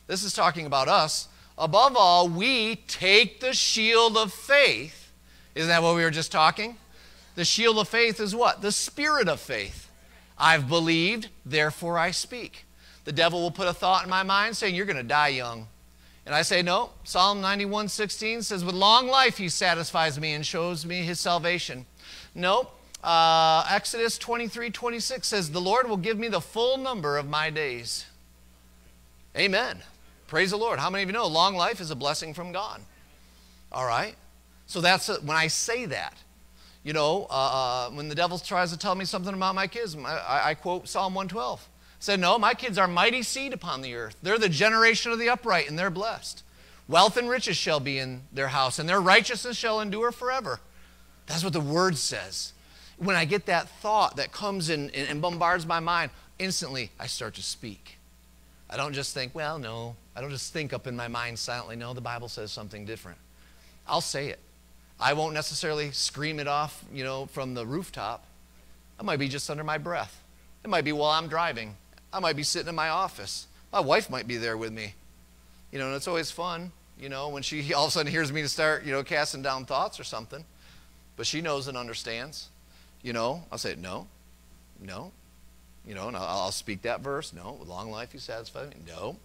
This is talking about us. Above all, we take the shield of faith. Isn't that what we were just talking? The shield of faith is what? The spirit of faith. I've believed, therefore I speak. The devil will put a thought in my mind saying, You're going to die young. And I say, No. Psalm 91 16 says, With long life he satisfies me and shows me his salvation. No. Uh, Exodus 23 26 says, The Lord will give me the full number of my days. Amen. Praise the Lord. How many of you know long life is a blessing from God? All right? So that's a, when I say that. You know, uh, uh when the devil tries to tell me something about my kids, I, I quote Psalm 112. Said, No, my kids are mighty seed upon the earth. They're the generation of the upright, and they're blessed. Wealth and riches shall be in their house, and their righteousness shall endure forever. That's what the word says. When I get that thought that comes in and bombards my mind, instantly I start to speak. I don't just think, well, no. I don't just think up in my mind silently. No, the Bible says something different. I'll say it. I won't necessarily scream it off, you know, from the rooftop. It might be just under my breath. It might be while I'm driving. I might be sitting in my office. My wife might be there with me. You know, and it's always fun, you know, when she <laughs> all of a sudden hears me to start, you know, casting down thoughts or something. But she knows and understands. You know, I'll say, no, no. You know, and I'll, I'll speak that verse. No, with long life you satisfy me. No.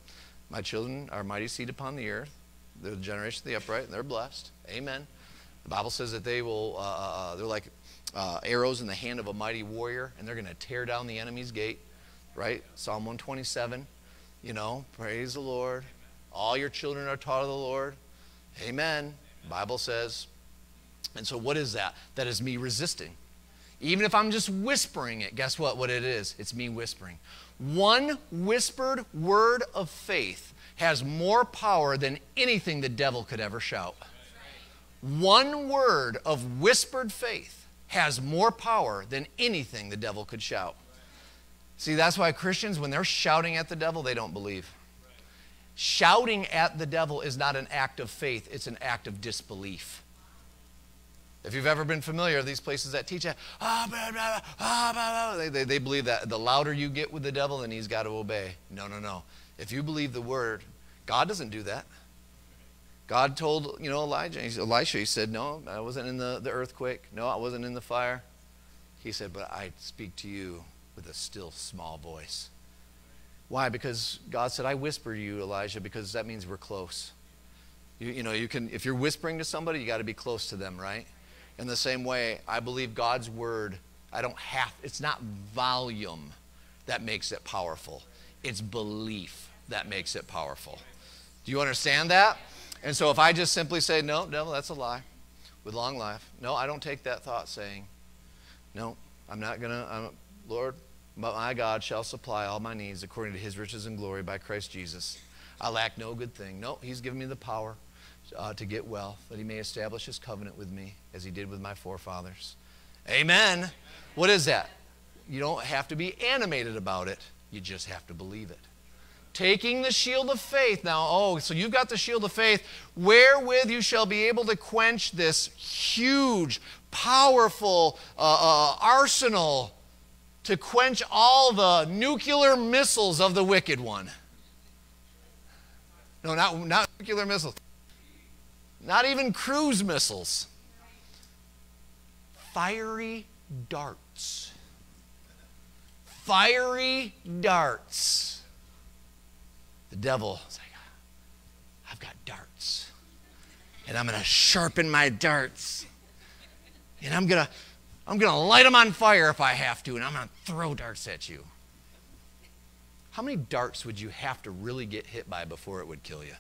My children are mighty seed upon the earth. They're the generation of the upright, and they're blessed. Amen. The Bible says that they will, uh, uh, uh they're like uh, arrows in the hand of a mighty warrior, and they're going to tear down the enemy's gate right? Psalm 127. You know, praise the Lord. All your children are taught of the Lord. Amen. Bible says. And so what is that? That is me resisting. Even if I'm just whispering it, guess what? What it is? It's me whispering. One whispered word of faith has more power than anything the devil could ever shout. One word of whispered faith has more power than anything the devil could shout. See, that's why Christians, when they're shouting at the devil, they don't believe. Shouting at the devil is not an act of faith, it's an act of disbelief. If you've ever been familiar with these places that teach that, ah, ah, they, they, they believe that the louder you get with the devil, then he's got to obey. No, no, no. If you believe the word, God doesn't do that. God told, you know, Elijah, Elisha, he said, no, I wasn't in the, the earthquake. No, I wasn't in the fire. He said, but I speak to you with a still small voice. Why? Because God said, I whisper to you, Elijah, because that means we're close. You, you know, you can, if you're whispering to somebody, you got to be close to them, right? In the same way, I believe God's word, I don't have, it's not volume that makes it powerful, it's belief that makes it powerful. Do you understand that? And so if I just simply say, no, devil, that's a lie, with long life, no, I don't take that thought saying, no, I'm not going to, Lord, but my God shall supply all my needs according to his riches and glory by Christ Jesus. I lack no good thing. No, he's given me the power uh, to get wealth, that he may establish his covenant with me as he did with my forefathers. Amen. What is that? You don't have to be animated about it, you just have to believe it. Taking the shield of faith. Now, oh, so you've got the shield of faith, wherewith you shall be able to quench this huge, powerful uh, uh, arsenal to quench all the nuclear missiles of the wicked one. No, not, not nuclear missiles. Not even cruise missiles. Fiery darts. Fiery darts. The devil is like, I've got darts. And I'm going to sharpen my darts. And I'm going to I'm going to light them on fire if I have to, and I'm going to throw darts at you. How many darts would you have to really get hit by before it would kill you?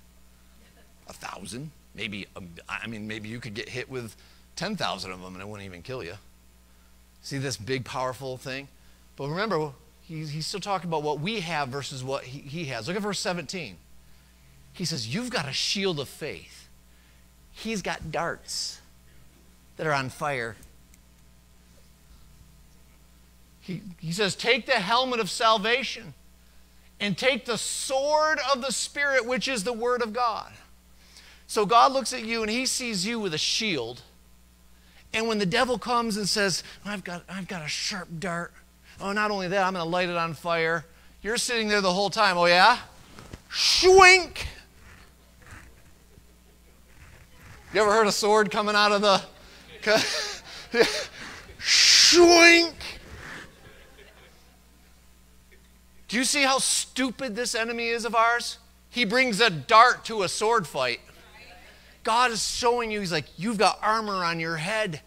A thousand? Maybe, um, I mean, maybe you could get hit with 10,000 of them and it wouldn't even kill you. See this big, powerful thing? But remember, he's, he's still talking about what we have versus what he, he has. Look at verse 17. He says, You've got a shield of faith. He's got darts that are on fire he, he says, Take the helmet of salvation and take the sword of the Spirit, which is the Word of God. So God looks at you and He sees you with a shield, And when the devil comes and says, I've got, I've got a sharp dart, oh, not only that, I'm going to light it on fire, you're sitting there the whole time, oh, yeah? Shwink! You ever heard a sword coming out of the. <laughs> Shwink! Do you see how stupid this enemy is of ours? He brings a dart to a sword fight. God is showing you, He's like, you've got armor on your head.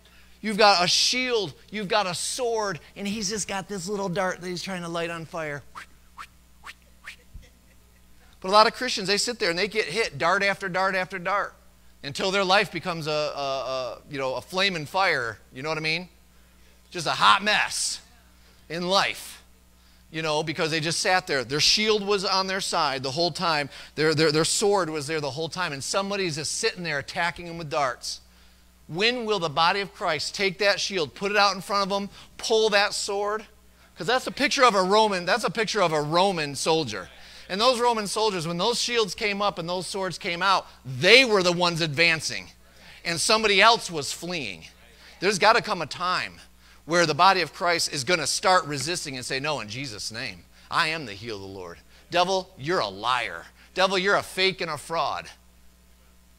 You've got a shield. You've got a sword. And He's just got this little dart that He's trying to light on fire. But a lot of Christians, they sit there and they get hit dart after dart after dart until their life becomes a, a, a you know, a flame and fire. You know what I mean? Just a hot mess in life you know, because they just sat there. Their shield was on their side the whole time, their, their, their sword was there the whole time, and somebody's just sitting there attacking them with darts. When will the body of Christ take that shield, put it out in front of them, pull that sword? Because that's a picture of a Roman, that's a picture of a Roman soldier. And those Roman soldiers, when those shields came up and those swords came out, they were the ones advancing. And somebody else was fleeing. There's got to come a time where the body of Christ is going to start resisting and say, No, in Jesus' name, I am the heel of the Lord. Devil, you're a liar. Devil, you're a fake and a fraud.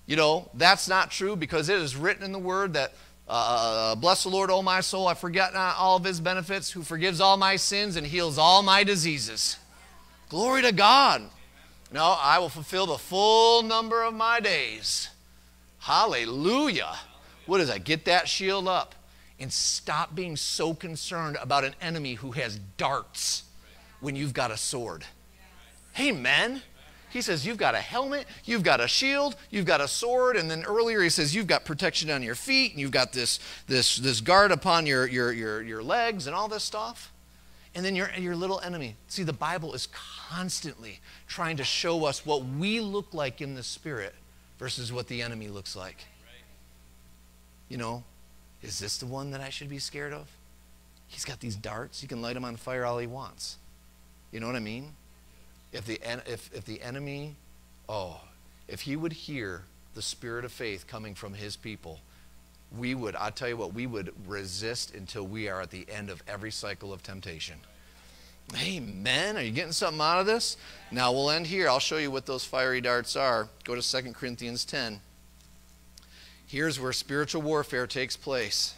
You know, that's not true because it is written in the word that, uh, bless the Lord, O my soul, I forget not all of his benefits, who forgives all my sins and heals all my diseases. Glory to God. No, I will fulfill the full number of my days. Hallelujah. What is that? Get that shield up and stop being so concerned about an enemy who has darts when you've got a sword. Amen. He says, You've got a helmet, you've got a shield, you've got a sword, and then earlier he says, You've got protection on your feet, and you've got this, this, this guard upon your, your, your, your legs, and all this stuff. And then your, your little enemy. See, the Bible is constantly trying to show us what we look like in the spirit versus what the enemy looks like. You know, is this the one that I should be scared of? He's got these darts. He can light them on fire all he wants. You know what I mean? If the, if, if the enemy, oh, if he would hear the spirit of faith coming from his people, we would, I'll tell you what, we would resist until we are at the end of every cycle of temptation. Amen. Are you getting something out of this? Now we'll end here. I'll show you what those fiery darts are. Go to 2 Corinthians 10. Here's where spiritual warfare takes place.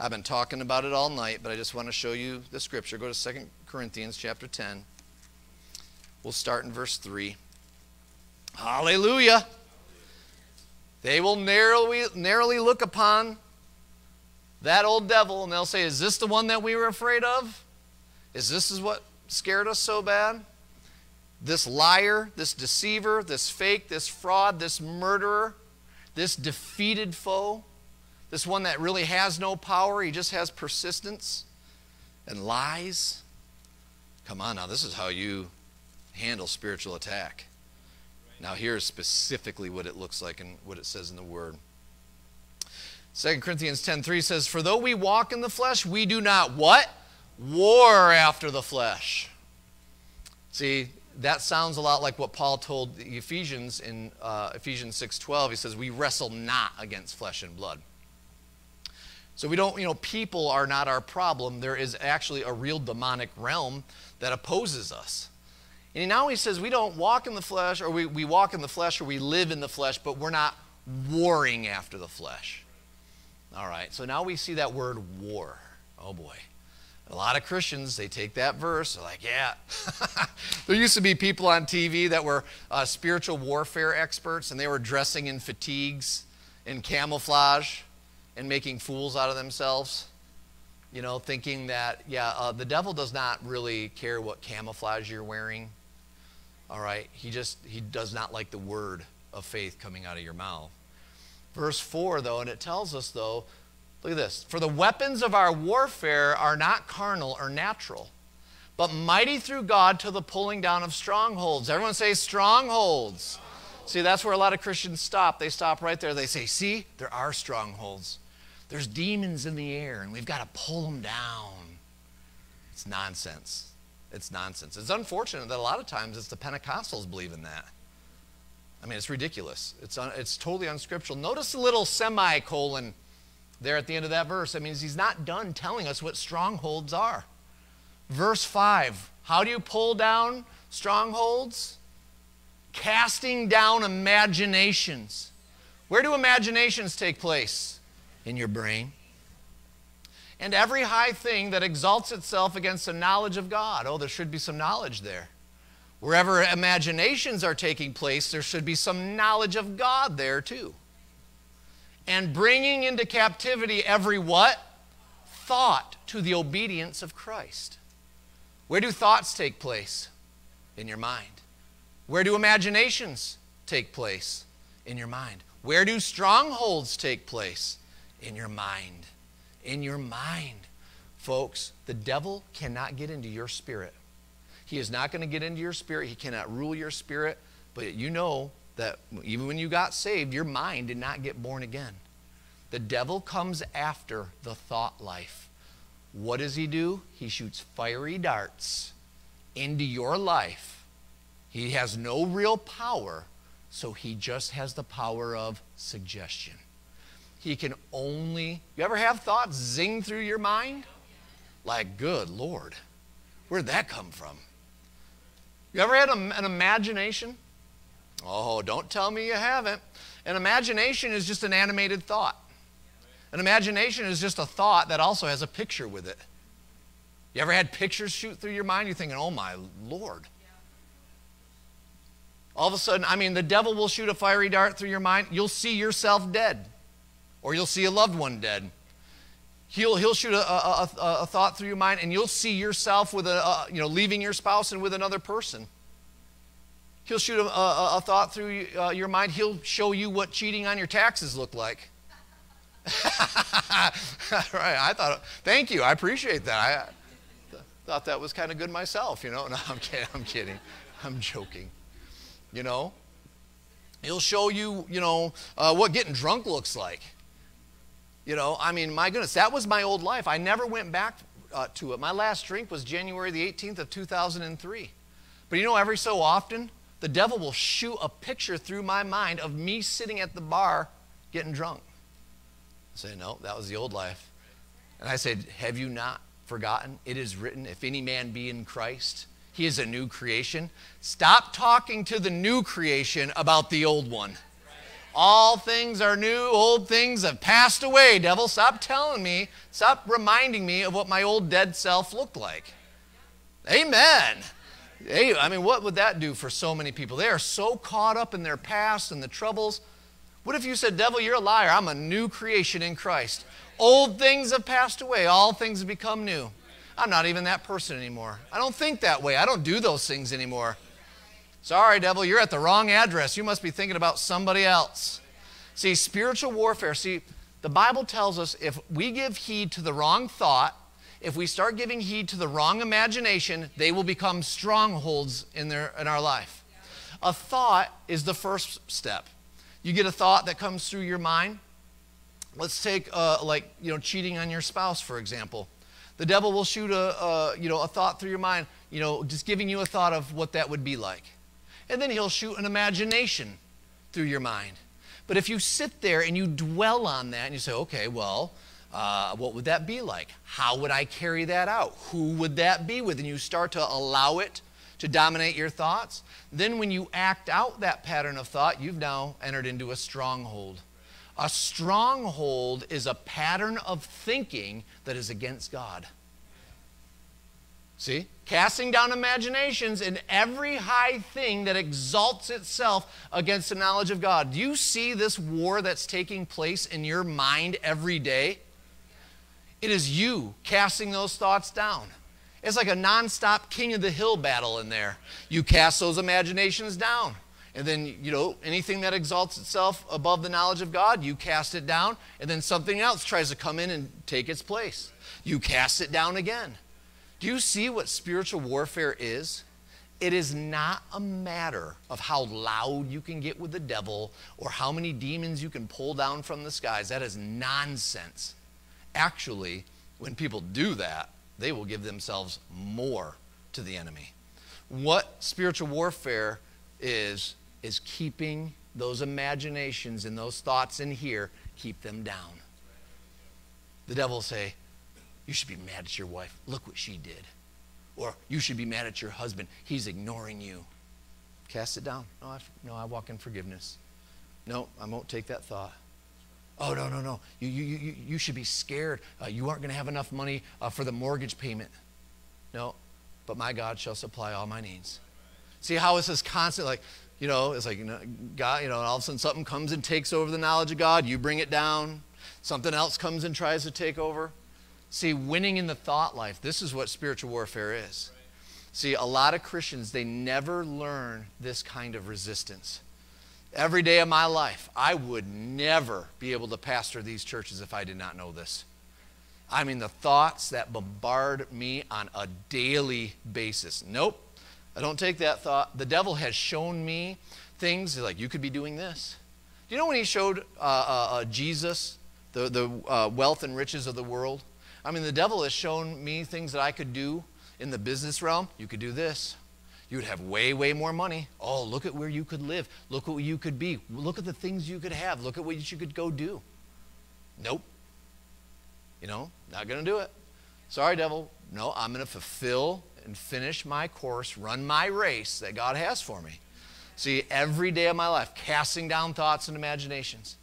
I've been talking about it all night, but I just want to show you the scripture. Go to 2 Corinthians chapter 10. We'll start in verse 3. Hallelujah. They will narrowly, narrowly look upon that old devil and they'll say, Is this the one that we were afraid of? Is this is what scared us so bad? This liar, this deceiver, this fake, this fraud, this murderer this defeated foe, this one that really has no power, he just has persistence and lies. Come on now, this is how you handle spiritual attack. Now, here's specifically what it looks like and what it says in the Word. 2 Corinthians 10:3 says, For though we walk in the flesh, we do not what? War after the flesh. See, that sounds a lot like what Paul told the Ephesians in uh, Ephesians 6:12. He says, "We wrestle not against flesh and blood." So we don't, you know, people are not our problem. There is actually a real demonic realm that opposes us. And now he says we don't walk in the flesh, or we, we walk in the flesh, or we live in the flesh, but we're not warring after the flesh. All right, so now we see that word war. Oh boy. A lot of Christians, they take that verse, they're like, yeah. <laughs> there used to be people on TV that were uh, spiritual warfare experts, and they were dressing in fatigues in camouflage and making fools out of themselves. You know, thinking that, yeah, uh, the devil does not really care what camouflage you're wearing. All right? He just, he does not like the word of faith coming out of your mouth. Verse 4, though, and it tells us, though, Look at this. For the weapons of our warfare are not carnal or natural, but mighty through God to the pulling down of strongholds. Everyone say strongholds. See, that's where a lot of Christians stop. They stop right there. They say, see, there are strongholds. There's demons in the air, and we've got to pull them down. It's nonsense. It's nonsense. It's unfortunate that a lot of times it's the Pentecostals believe in that. I mean, it's ridiculous. It's, un, it's totally unscriptural. Notice the little semicolon there at the end of that verse. That means he's not done telling us what strongholds are. Verse 5 How do you pull down strongholds? Casting down imaginations. Where do imaginations take place? In your brain. And every high thing that exalts itself against the knowledge of God. Oh, there should be some knowledge there. Wherever imaginations are taking place, there should be some knowledge of God there too. And bringing into captivity every what? Thought to the obedience of Christ. Where do thoughts take place? In your mind. Where do imaginations take place? In your mind. Where do strongholds take place? In your mind. In your mind. Folks, the devil cannot get into your spirit. He is not going to get into your spirit. He cannot rule your spirit. But you know that even when you got saved, your mind did not get born again. The devil comes after the thought life. What does he do? He shoots fiery darts into your life. He has no real power, so he just has the power of suggestion. He can only, you ever have thoughts zing through your mind? Like, good Lord, where'd that come from? You ever had a, an imagination? Oh, don't tell me you haven't. An imagination is just an animated thought. An imagination is just a thought that also has a picture with it. You ever had pictures shoot through your mind? You're thinking, oh my Lord. All of a sudden, I mean, the devil will shoot a fiery dart through your mind. You'll see yourself dead, or you'll see a loved one dead. He'll, he'll shoot a, a, a, a thought through your mind, and you'll see yourself with a, you know, leaving your spouse and with another person. He'll shoot a, a, thought through uh, your mind. He'll show you what cheating on your taxes look like. <laughs> right. I thought, thank you. I appreciate that. I thought that was kind of good myself, you know. <laughs> No, I'm kidding. I'm kidding. I'm joking. You know, he'll show you, you know, uh, what getting drunk looks like. You know, I mean, my goodness, that was my old life. I never went back uh, to it. My last drink was January the 18th of 2003. But you know, every so often, the devil will shoot a picture through my mind of me sitting at the bar getting drunk. I say, no, that was the old life. And I said, have you not forgotten? It is written, if any man be in Christ, he is a new creation. Stop talking to the new creation about the old one. All things are new, old things have passed away. Devil, stop telling me, stop reminding me of what my old dead self looked like. Amen. Hey, I mean, what would that do for so many people? They are so caught up in their past and the troubles. What if you said, Devil, you're a liar. I'm a new creation in Christ. Old things have passed away, all things have become new. I'm not even that person anymore. I don't think that way. I don't do those things anymore. Sorry, devil, you're at the wrong address. You must be thinking about somebody else. See, spiritual warfare, see, the Bible tells us if we give heed to the wrong thought, if we start giving heed to the wrong imagination, they will become strongholds in, their, in our life. A thought is the first step. You get a thought that comes through your mind. Let's take, uh, like, you know, cheating on your spouse, for example. The devil will shoot a, a, you know, a thought through your mind, you know, just giving you a thought of what that would be like and then he'll shoot an imagination through your mind. But if you sit there and you dwell on that and you say, okay, well, uh, what would that be like? How would I carry that out? Who would that be with? And you start to allow it to dominate your thoughts. Then, when you act out that pattern of thought, you've now entered into a stronghold. A stronghold is a pattern of thinking that is against God. See? Casting down imaginations and every high thing that exalts itself against the knowledge of God. Do you see this war that's taking place in your mind every day? It is you casting those thoughts down. It's like a nonstop king of the hill battle in there. You cast those imaginations down. And then, you know, anything that exalts itself above the knowledge of God, you cast it down. And then something else tries to come in and take its place. You cast it down again. Do you see what spiritual warfare is? It is not a matter of how loud you can get with the devil or how many demons you can pull down from the skies. That is nonsense. Actually, when people do that, they will give themselves more to the enemy. What spiritual warfare is, is keeping those imaginations and those thoughts in here, keep them down. The devil say, You should be mad at your wife. Look what she did. Or you should be mad at your husband. He's ignoring you. Cast it down. No, I, no, I walk in forgiveness. No, I won't take that thought. Oh, no, no, no. You, you, you, you should be scared. Uh, you aren't going to have enough money uh, for the mortgage payment. No, but my God shall supply all my needs. See how it's this constant, like, you know, it's like, you know, God, you know, all of a sudden something comes and takes over the knowledge of God. You bring it down. Something else comes and tries to take over. See, winning in the thought life, this is what spiritual warfare is. See, a lot of Christians, they never learn this kind of resistance. Every day of my life, I would never be able to pastor these churches if I did not know this. I mean, the thoughts that bombard me on a daily basis. Nope, I don't take that thought. The devil has shown me things like you could be doing this. Do you know when he showed uh, uh, uh, Jesus the, the uh, wealth and riches of the world? I mean, the devil has shown me things that I could do in the business realm. You could do this. You would have way, way more money. Oh, look at where you could live. Look at what you could be. Look at the things you could have. Look at what you could go do. Nope. You know, not going to do it. Sorry, devil. No, I'm going to fulfill and finish my course, run my race that God has for me. See, every day of my life, casting down thoughts and imaginations.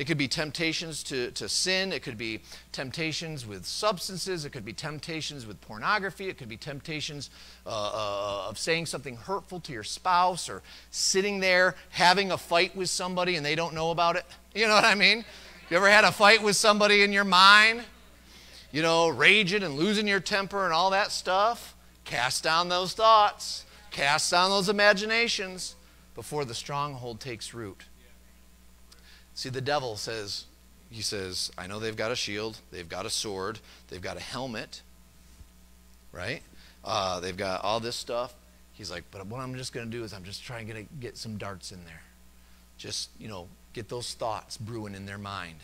It could be temptations to, to sin. It could be temptations with substances. It could be temptations with pornography. It could be temptations uh, uh, of saying something hurtful to your spouse or sitting there having a fight with somebody and they don't know about it. <laughs> You know what I mean? You ever had a fight with somebody in your mind? You know, raging and losing your temper and all that stuff? Cast down those thoughts, cast down those imaginations before the stronghold takes root. See, the devil says, he says, I know they've got a shield, they've got a sword, they've got a helmet, right? Uh, they've got all this stuff. He's like, but what I'm just going to do is I'm just trying to get some darts in there. Just, you know, get those thoughts brewing in their mind.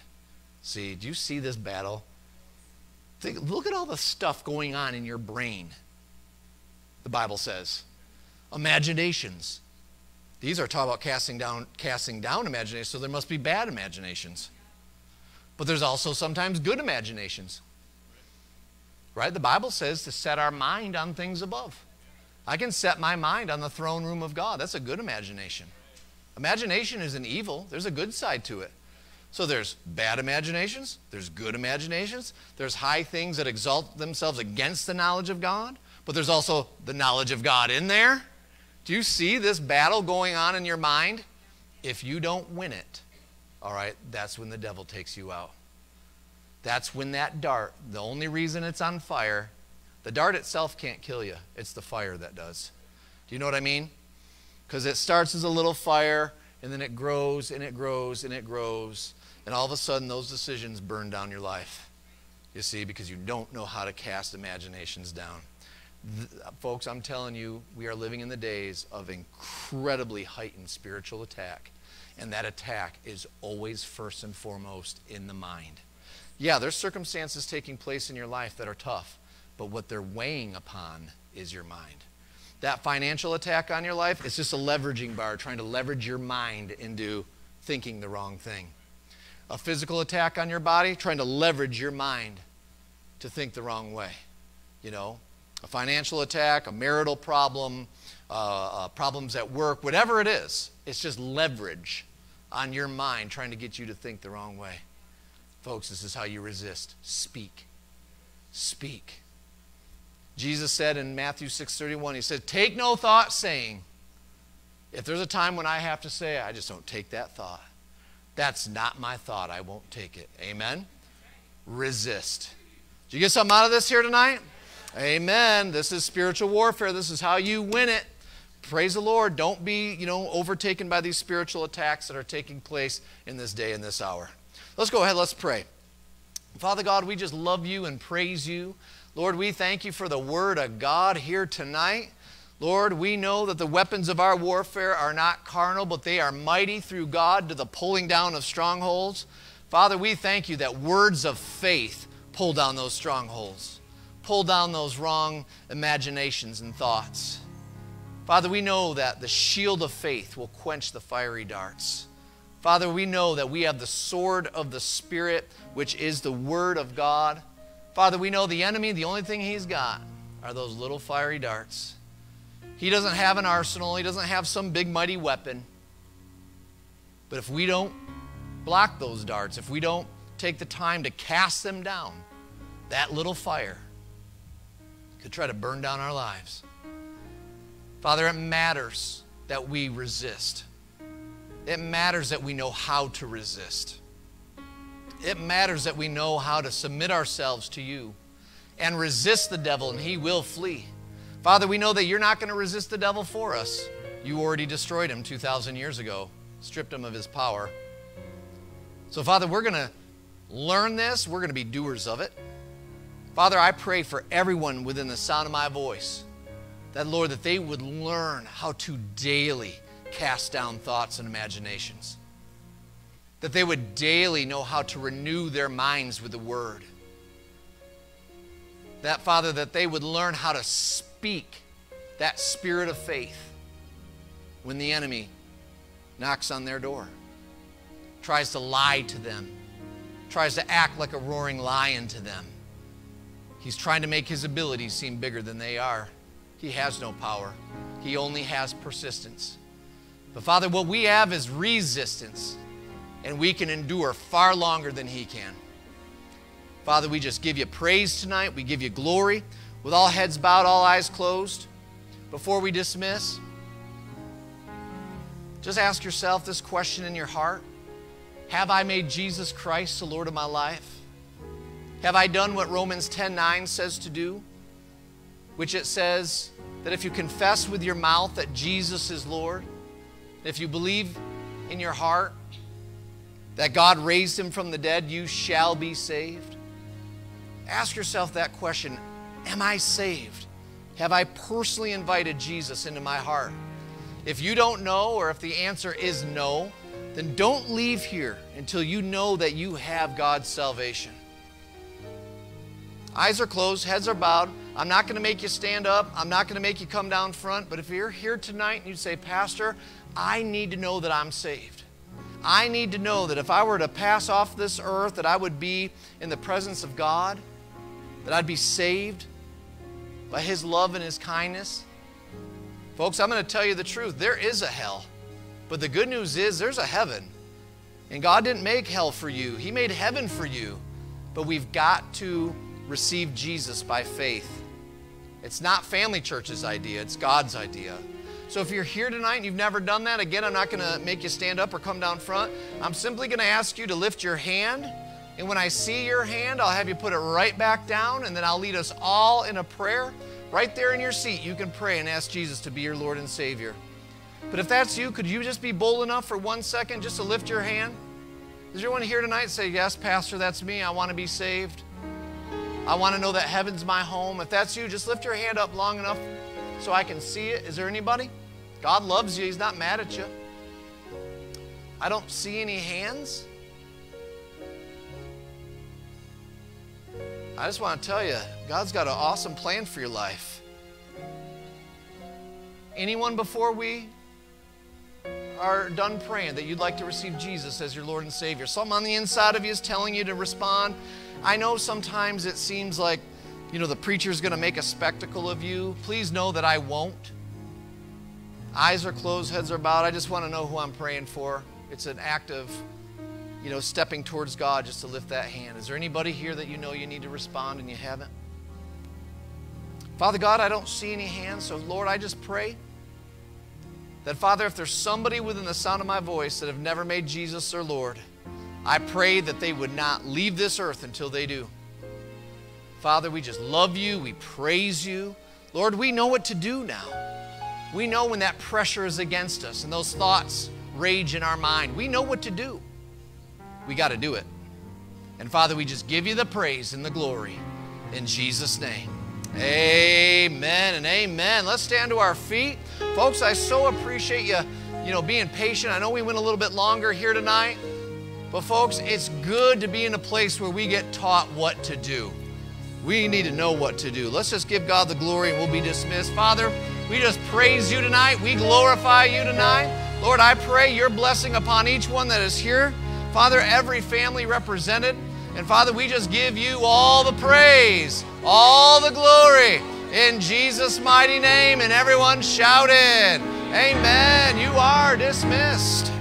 See, do you see this battle? Think, look at all the stuff going on in your brain, the Bible says. Imaginations, these are talking about casting down, casting down imaginations, so there must be bad imaginations. But there's also sometimes good imaginations. Right? The Bible says to set our mind on things above. I can set my mind on the throne room of God. That's a good imagination. Imagination isn't evil, there's a good side to it. So there's bad imaginations, there's good imaginations, there's high things that exalt themselves against the knowledge of God, but there's also the knowledge of God in there. Do you see this battle going on in your mind? If you don't win it, all right, that's when the devil takes you out. That's when that dart, the only reason it's on fire, the dart itself can't kill you, it's the fire that does. Do you know what I mean? Because it starts as a little fire, and then it grows and it grows and it grows, and all of a sudden those decisions burn down your life. You see, because you don't know how to cast imaginations down folks, I'm telling you, we are living in the days of incredibly heightened spiritual attack. And that attack is always first and foremost in the mind. Yeah, there's circumstances taking place in your life that are tough, but what they're weighing upon is your mind. That financial attack on your life is just a leveraging bar trying to leverage your mind into thinking the wrong thing. A physical attack on your body trying to leverage your mind to think the wrong way. You know, a financial attack, a marital problem, uh, uh, problems at work, whatever it is, it's just leverage on your mind trying to get you to think the wrong way. Folks, this is how you resist. Speak. Speak. Jesus said in Matthew 6:31, he said, "Take no thought saying, if there's a time when I have to say, I just don't take that thought. That's not my thought. I won't take it." Amen. Resist. Did you get something out of this here tonight? Amen. This is spiritual warfare. This is how you win it. Praise the Lord. Don't be, you know, overtaken by these spiritual attacks that are taking place in this day and this hour. Let's go ahead. Let's pray. Father God, we just love you and praise you. Lord, we thank you for the word of God here tonight. Lord, we know that the weapons of our warfare are not carnal, but they are mighty through God to the pulling down of strongholds. Father, we thank you that words of faith pull down those strongholds pull down those wrong imaginations and thoughts. Father, we know that the shield of faith will quench the fiery darts. Father, we know that we have the sword of the Spirit, which is the Word of God. Father, we know the enemy, the only thing he's got are those little fiery darts. He doesn't have an arsenal, he doesn't have some big, mighty weapon. But if we don't block those darts, if we don't take the time to cast them down, that little fire could try to burn down our lives. Father, it matters that we resist. It matters that we know how to resist. It matters that we know how to submit ourselves to you and resist the devil, and he will flee. Father, we know that you're not going to resist the devil for us. You already destroyed him 2,000 years ago, stripped him of his power. So, Father, we're going to learn this, we're going to be doers of it. Father, I pray for everyone within the sound of my voice that, Lord, that they would learn how to daily cast down thoughts and imaginations. That they would daily know how to renew their minds with the Word. That, Father, that they would learn how to speak that spirit of faith when the enemy knocks on their door, tries to lie to them, tries to act like a roaring lion to them. He's trying to make his abilities seem bigger than they are. He has no power, he only has persistence. But Father, what we have is resistance, and we can endure far longer than He can. Father, we just give you praise tonight. We give you glory. With all heads bowed, all eyes closed, before we dismiss, just ask yourself this question in your heart Have I made Jesus Christ the Lord of my life? Have I done what Romans 10 9 says to do? Which it says that if you confess with your mouth that Jesus is Lord, if you believe in your heart that God raised him from the dead, you shall be saved. Ask yourself that question Am I saved? Have I personally invited Jesus into my heart? If you don't know, or if the answer is no, then don't leave here until you know that you have God's salvation. Eyes are closed, heads are bowed. I'm not going to make you stand up. I'm not going to make you come down front. But if you're here tonight and you say, Pastor, I need to know that I'm saved. I need to know that if I were to pass off this earth, that I would be in the presence of God, that I'd be saved by His love and His kindness. Folks, I'm going to tell you the truth. There is a hell. But the good news is there's a heaven. And God didn't make hell for you, He made heaven for you. But we've got to receive Jesus by faith. It's not Family Church's idea, it's God's idea. So if you're here tonight and you've never done that, again, I'm not going to make you stand up or come down front. I'm simply going to ask you to lift your hand. And when I see your hand, I'll have you put it right back down, and then I'll lead us all in a prayer. Right there in your seat, you can pray and ask Jesus to be your Lord and Savior. But if that's you, could you just be bold enough for one second just to lift your hand? Is there anyone here tonight say, Yes, Pastor, that's me. I want to be saved. I want to know that heaven's my home. If that's you, just lift your hand up long enough so I can see it? Is there anybody? God loves you, He's not mad at you. I don't see any hands. I just want to tell you, God's got an awesome plan for your life. Anyone before we are done praying that you'd like to receive Jesus as your Lord and Savior? Something on the inside of you is telling you to respond. I know sometimes it seems like you know, the preacher's going to make a spectacle of you. Please know that I won't. Eyes are closed, heads are bowed. I just want to know who I'm praying for. It's an act of, you know, stepping towards God just to lift that hand. Is there anybody here that you know you need to respond and you haven't? Father God, I don't see any hands, so Lord, I just pray that, Father, if there's somebody within the sound of my voice that have never made Jesus their Lord, I pray that they would not leave this earth until they do. Father, we just love you. We praise you. Lord, we know what to do now. We know when that pressure is against us and those thoughts rage in our mind. We know what to do. We got to do it. And Father, we just give you the praise and the glory in Jesus' name. Amen and amen. Let's stand to our feet. Folks, I so appreciate you, you know, being patient. I know we went a little bit longer here tonight. But, folks, it's good to be in a place where we get taught what to do. We need to know what to do. Let's just give God the glory and we'll be dismissed. Father, we just praise you tonight. We glorify you tonight. Lord, I pray your blessing upon each one that is here. Father, every family represented. And Father, we just give you all the praise, all the glory in Jesus' mighty name. And everyone shouted, Amen. You are dismissed.